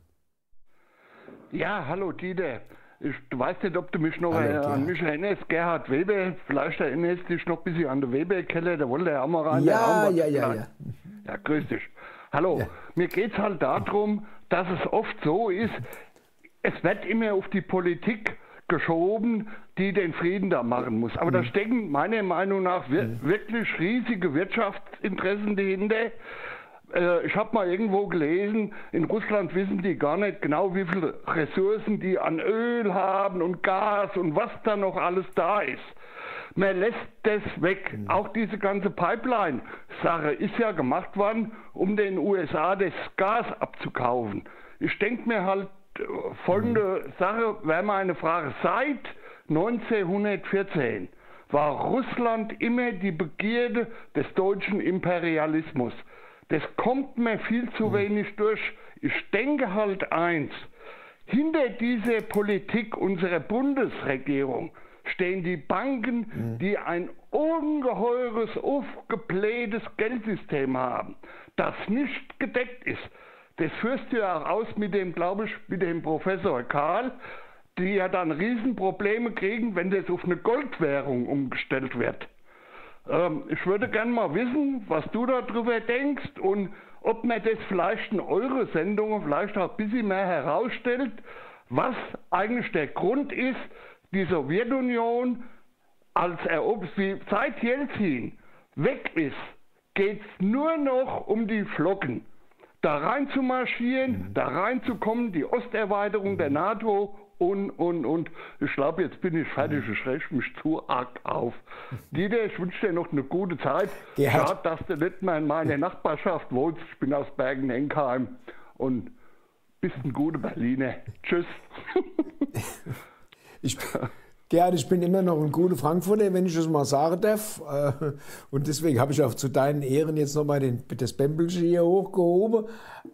Ja, hallo Dieter. Ich weiß nicht, ob du mich noch Hallo, äh, an mich erinnerst, Gerhard Weber, vielleicht erinnerst du dich noch ein bisschen an den Weber-Keller, da wollte er auch mal rein. Ja, ja, ja, ja. Ja, grüß dich. Hallo, ja. mir geht es halt darum, dass es oft so ist, es wird immer auf die Politik geschoben, die den Frieden da machen muss. Aber mhm. da stecken meiner Meinung nach mhm. wirklich riesige Wirtschaftsinteressen dahinter. Äh, ich habe mal irgendwo gelesen, in Russland wissen die gar nicht genau, wie viele Ressourcen die an Öl haben und Gas und was da noch alles da ist. Man lässt das weg. Mhm. Auch diese ganze Pipeline-Sache ist ja gemacht worden, um den USA das Gas abzukaufen. Ich denke mir halt, äh, folgende mhm. Sache wäre meine Frage. Seit 1914 war Russland immer die Begierde des deutschen Imperialismus. Das kommt mir viel zu mhm. wenig durch. Ich denke halt eins, hinter dieser Politik unserer Bundesregierung stehen die Banken, mhm. die ein ungeheures, aufgeblähtes Geldsystem haben, das nicht gedeckt ist. Das führst du ja auch aus mit dem, glaube ich, mit dem Professor Karl, die ja dann Riesenprobleme kriegen, wenn das auf eine Goldwährung umgestellt wird. Ähm, ich würde gerne mal wissen, was du darüber denkst und ob man das vielleicht in eure Sendungen vielleicht auch ein bisschen mehr herausstellt, was eigentlich der Grund ist, die Sowjetunion als Eroberung, seit Jelzin weg ist, geht es nur noch um die Flocken. Da rein zu marschieren, mhm. da reinzukommen, die Osterweiterung der NATO und, und, und. Ich glaube, jetzt bin ich fertig, ich rechne mich zu arg auf. Dieter, ich wünsche dir noch eine gute Zeit. Gerhard. Schade, dass du nicht mehr in meiner Nachbarschaft wohnst. Ich bin aus Bergen-Enkheim und bist ein guter Berliner. Tschüss. ich, Gerhard, ich bin immer noch ein guter Frankfurter, wenn ich das mal sagen darf. Äh, und deswegen habe ich auch zu deinen Ehren jetzt nochmal das Bembelsche hier hochgehoben.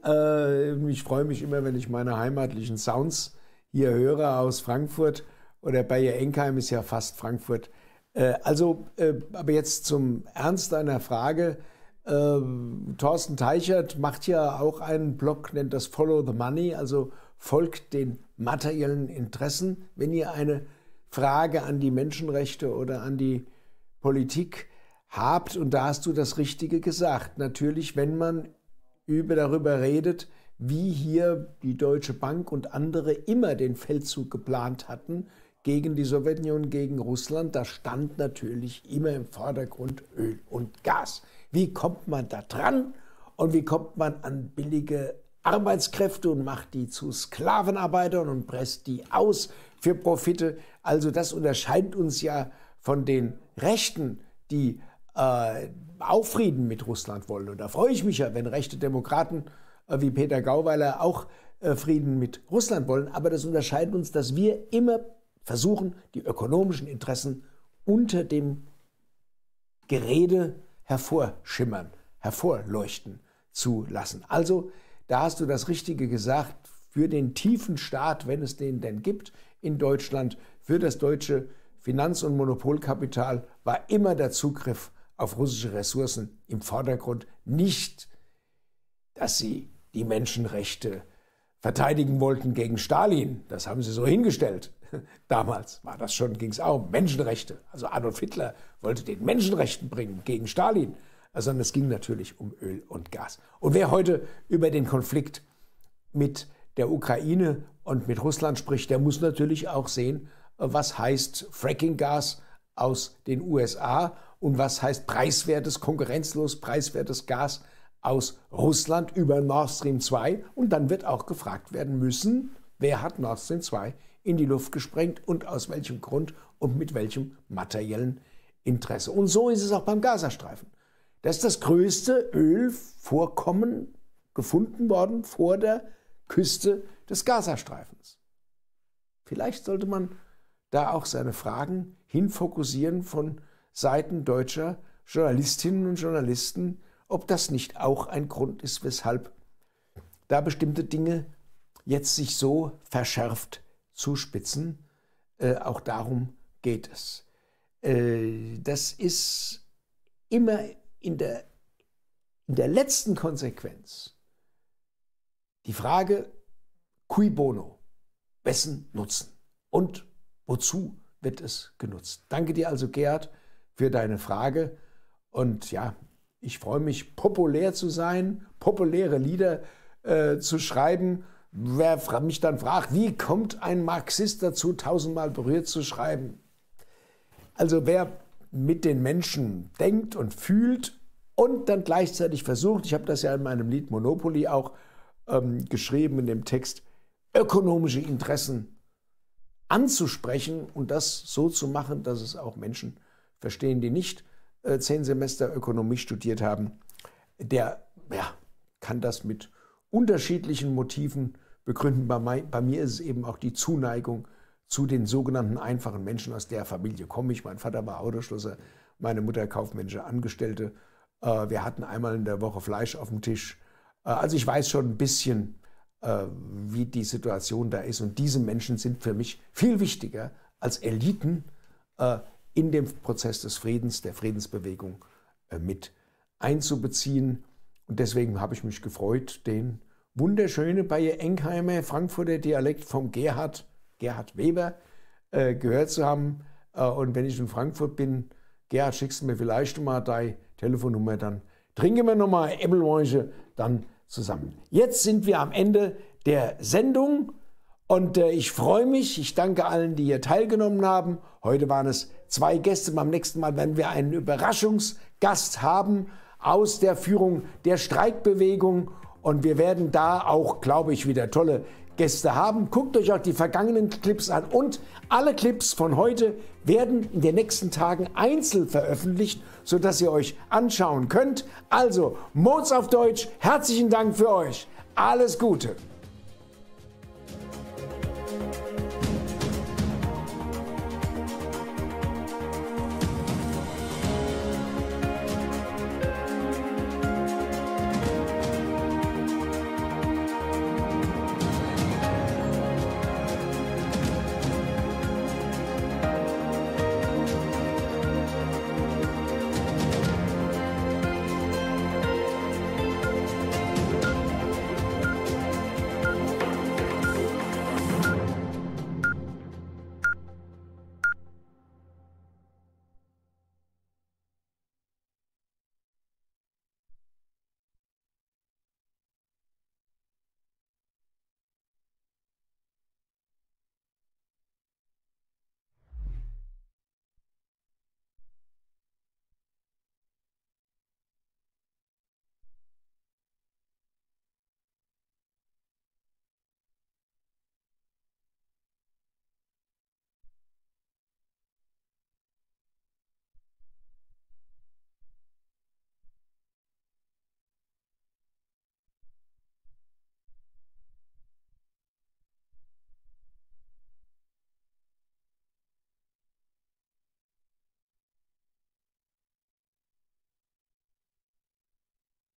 Äh, ich freue mich immer, wenn ich meine heimatlichen Sounds hier höre aus Frankfurt oder Bayer Enkheim ist ja fast Frankfurt. Äh, also, äh, aber jetzt zum Ernst deiner Frage. Äh, Thorsten Teichert macht ja auch einen Blog, nennt das Follow the Money, also folgt den materiellen Interessen. Wenn ihr eine Frage an die Menschenrechte oder an die Politik habt, und da hast du das Richtige gesagt, natürlich, wenn man über darüber redet, wie hier die Deutsche Bank und andere immer den Feldzug geplant hatten gegen die Sowjetunion, gegen Russland, da stand natürlich immer im Vordergrund Öl und Gas. Wie kommt man da dran und wie kommt man an billige Arbeitskräfte und macht die zu Sklavenarbeitern und presst die aus für Profite? Also das unterscheidet uns ja von den Rechten, die äh, auch Frieden mit Russland wollen. Und da freue ich mich ja, wenn rechte Demokraten wie Peter Gauweiler auch äh, Frieden mit Russland wollen. Aber das unterscheidet uns, dass wir immer versuchen, die ökonomischen Interessen unter dem Gerede hervorschimmern, hervorleuchten zu lassen. Also, da hast du das Richtige gesagt, für den tiefen Staat, wenn es den denn gibt, in Deutschland für das deutsche Finanz- und Monopolkapital war immer der Zugriff auf russische Ressourcen im Vordergrund, nicht, dass sie die Menschenrechte verteidigen wollten gegen Stalin. Das haben sie so hingestellt. Damals war das schon, ging es auch um Menschenrechte. Also Adolf Hitler wollte den Menschenrechten bringen gegen Stalin, sondern es ging natürlich um Öl und Gas. Und wer heute über den Konflikt mit der Ukraine und mit Russland spricht, der muss natürlich auch sehen, was heißt Fracking-Gas aus den USA und was heißt preiswertes, konkurrenzlos preiswertes Gas aus Russland über Nord Stream 2. Und dann wird auch gefragt werden müssen, wer hat Nord Stream 2 in die Luft gesprengt und aus welchem Grund und mit welchem materiellen Interesse. Und so ist es auch beim Gazastreifen. Das ist das größte Ölvorkommen gefunden worden vor der Küste des Gazastreifens. Vielleicht sollte man da auch seine Fragen hinfokussieren von Seiten deutscher Journalistinnen und Journalisten, ob das nicht auch ein Grund ist, weshalb da bestimmte Dinge jetzt sich so verschärft zuspitzen. Äh, auch darum geht es. Äh, das ist immer in der, in der letzten Konsequenz die Frage, cui bono, wessen Nutzen und wozu wird es genutzt. Danke dir also, Gerd, für deine Frage. Und ja, ich freue mich, populär zu sein, populäre Lieder äh, zu schreiben. Wer mich dann fragt, wie kommt ein Marxist dazu, tausendmal berührt zu schreiben? Also wer mit den Menschen denkt und fühlt und dann gleichzeitig versucht, ich habe das ja in meinem Lied Monopoly auch ähm, geschrieben in dem Text, ökonomische Interessen anzusprechen und das so zu machen, dass es auch Menschen verstehen, die nicht zehn Semester Ökonomie studiert haben, der ja, kann das mit unterschiedlichen Motiven begründen. Bei, bei, mir ist es eben auch die Zuneigung zu den sogenannten einfachen Menschen. Aus der Familie komme ich. Mein Vater war Autoschlosser, meine Mutter kaufmännische Angestellte. Äh, wir hatten einmal in der Woche Fleisch auf dem Tisch. Äh, also ich weiß schon ein bisschen, äh, wie die Situation da ist. Und diese Menschen sind für mich viel wichtiger als Eliten äh, in dem Prozess des Friedens, der Friedensbewegung äh, mit einzubeziehen. Und deswegen habe ich mich gefreut, den wunderschönen Bayer Engheimer Frankfurter Dialekt vom Gerhard, Gerhard Weber äh, gehört zu haben. Äh, und wenn ich in Frankfurt bin, Gerhard, schickst du mir vielleicht mal deine Telefonnummer, dann trinken wir nochmal Äppelmäusche, dann zusammen. Jetzt sind wir am Ende der Sendung und ich freue mich. Ich danke allen, die hier teilgenommen haben. Heute waren es zwei Gäste. Beim nächsten Mal werden wir einen Überraschungsgast haben aus der Führung der Streikbewegung. Und wir werden da auch, glaube ich, wieder tolle Gäste haben. Guckt euch auch die vergangenen Clips an. Und alle Clips von heute werden in den nächsten Tagen einzeln veröffentlicht, sodass ihr euch anschauen könnt. Also, Mods auf Deutsch, herzlichen Dank für euch. Alles Gute.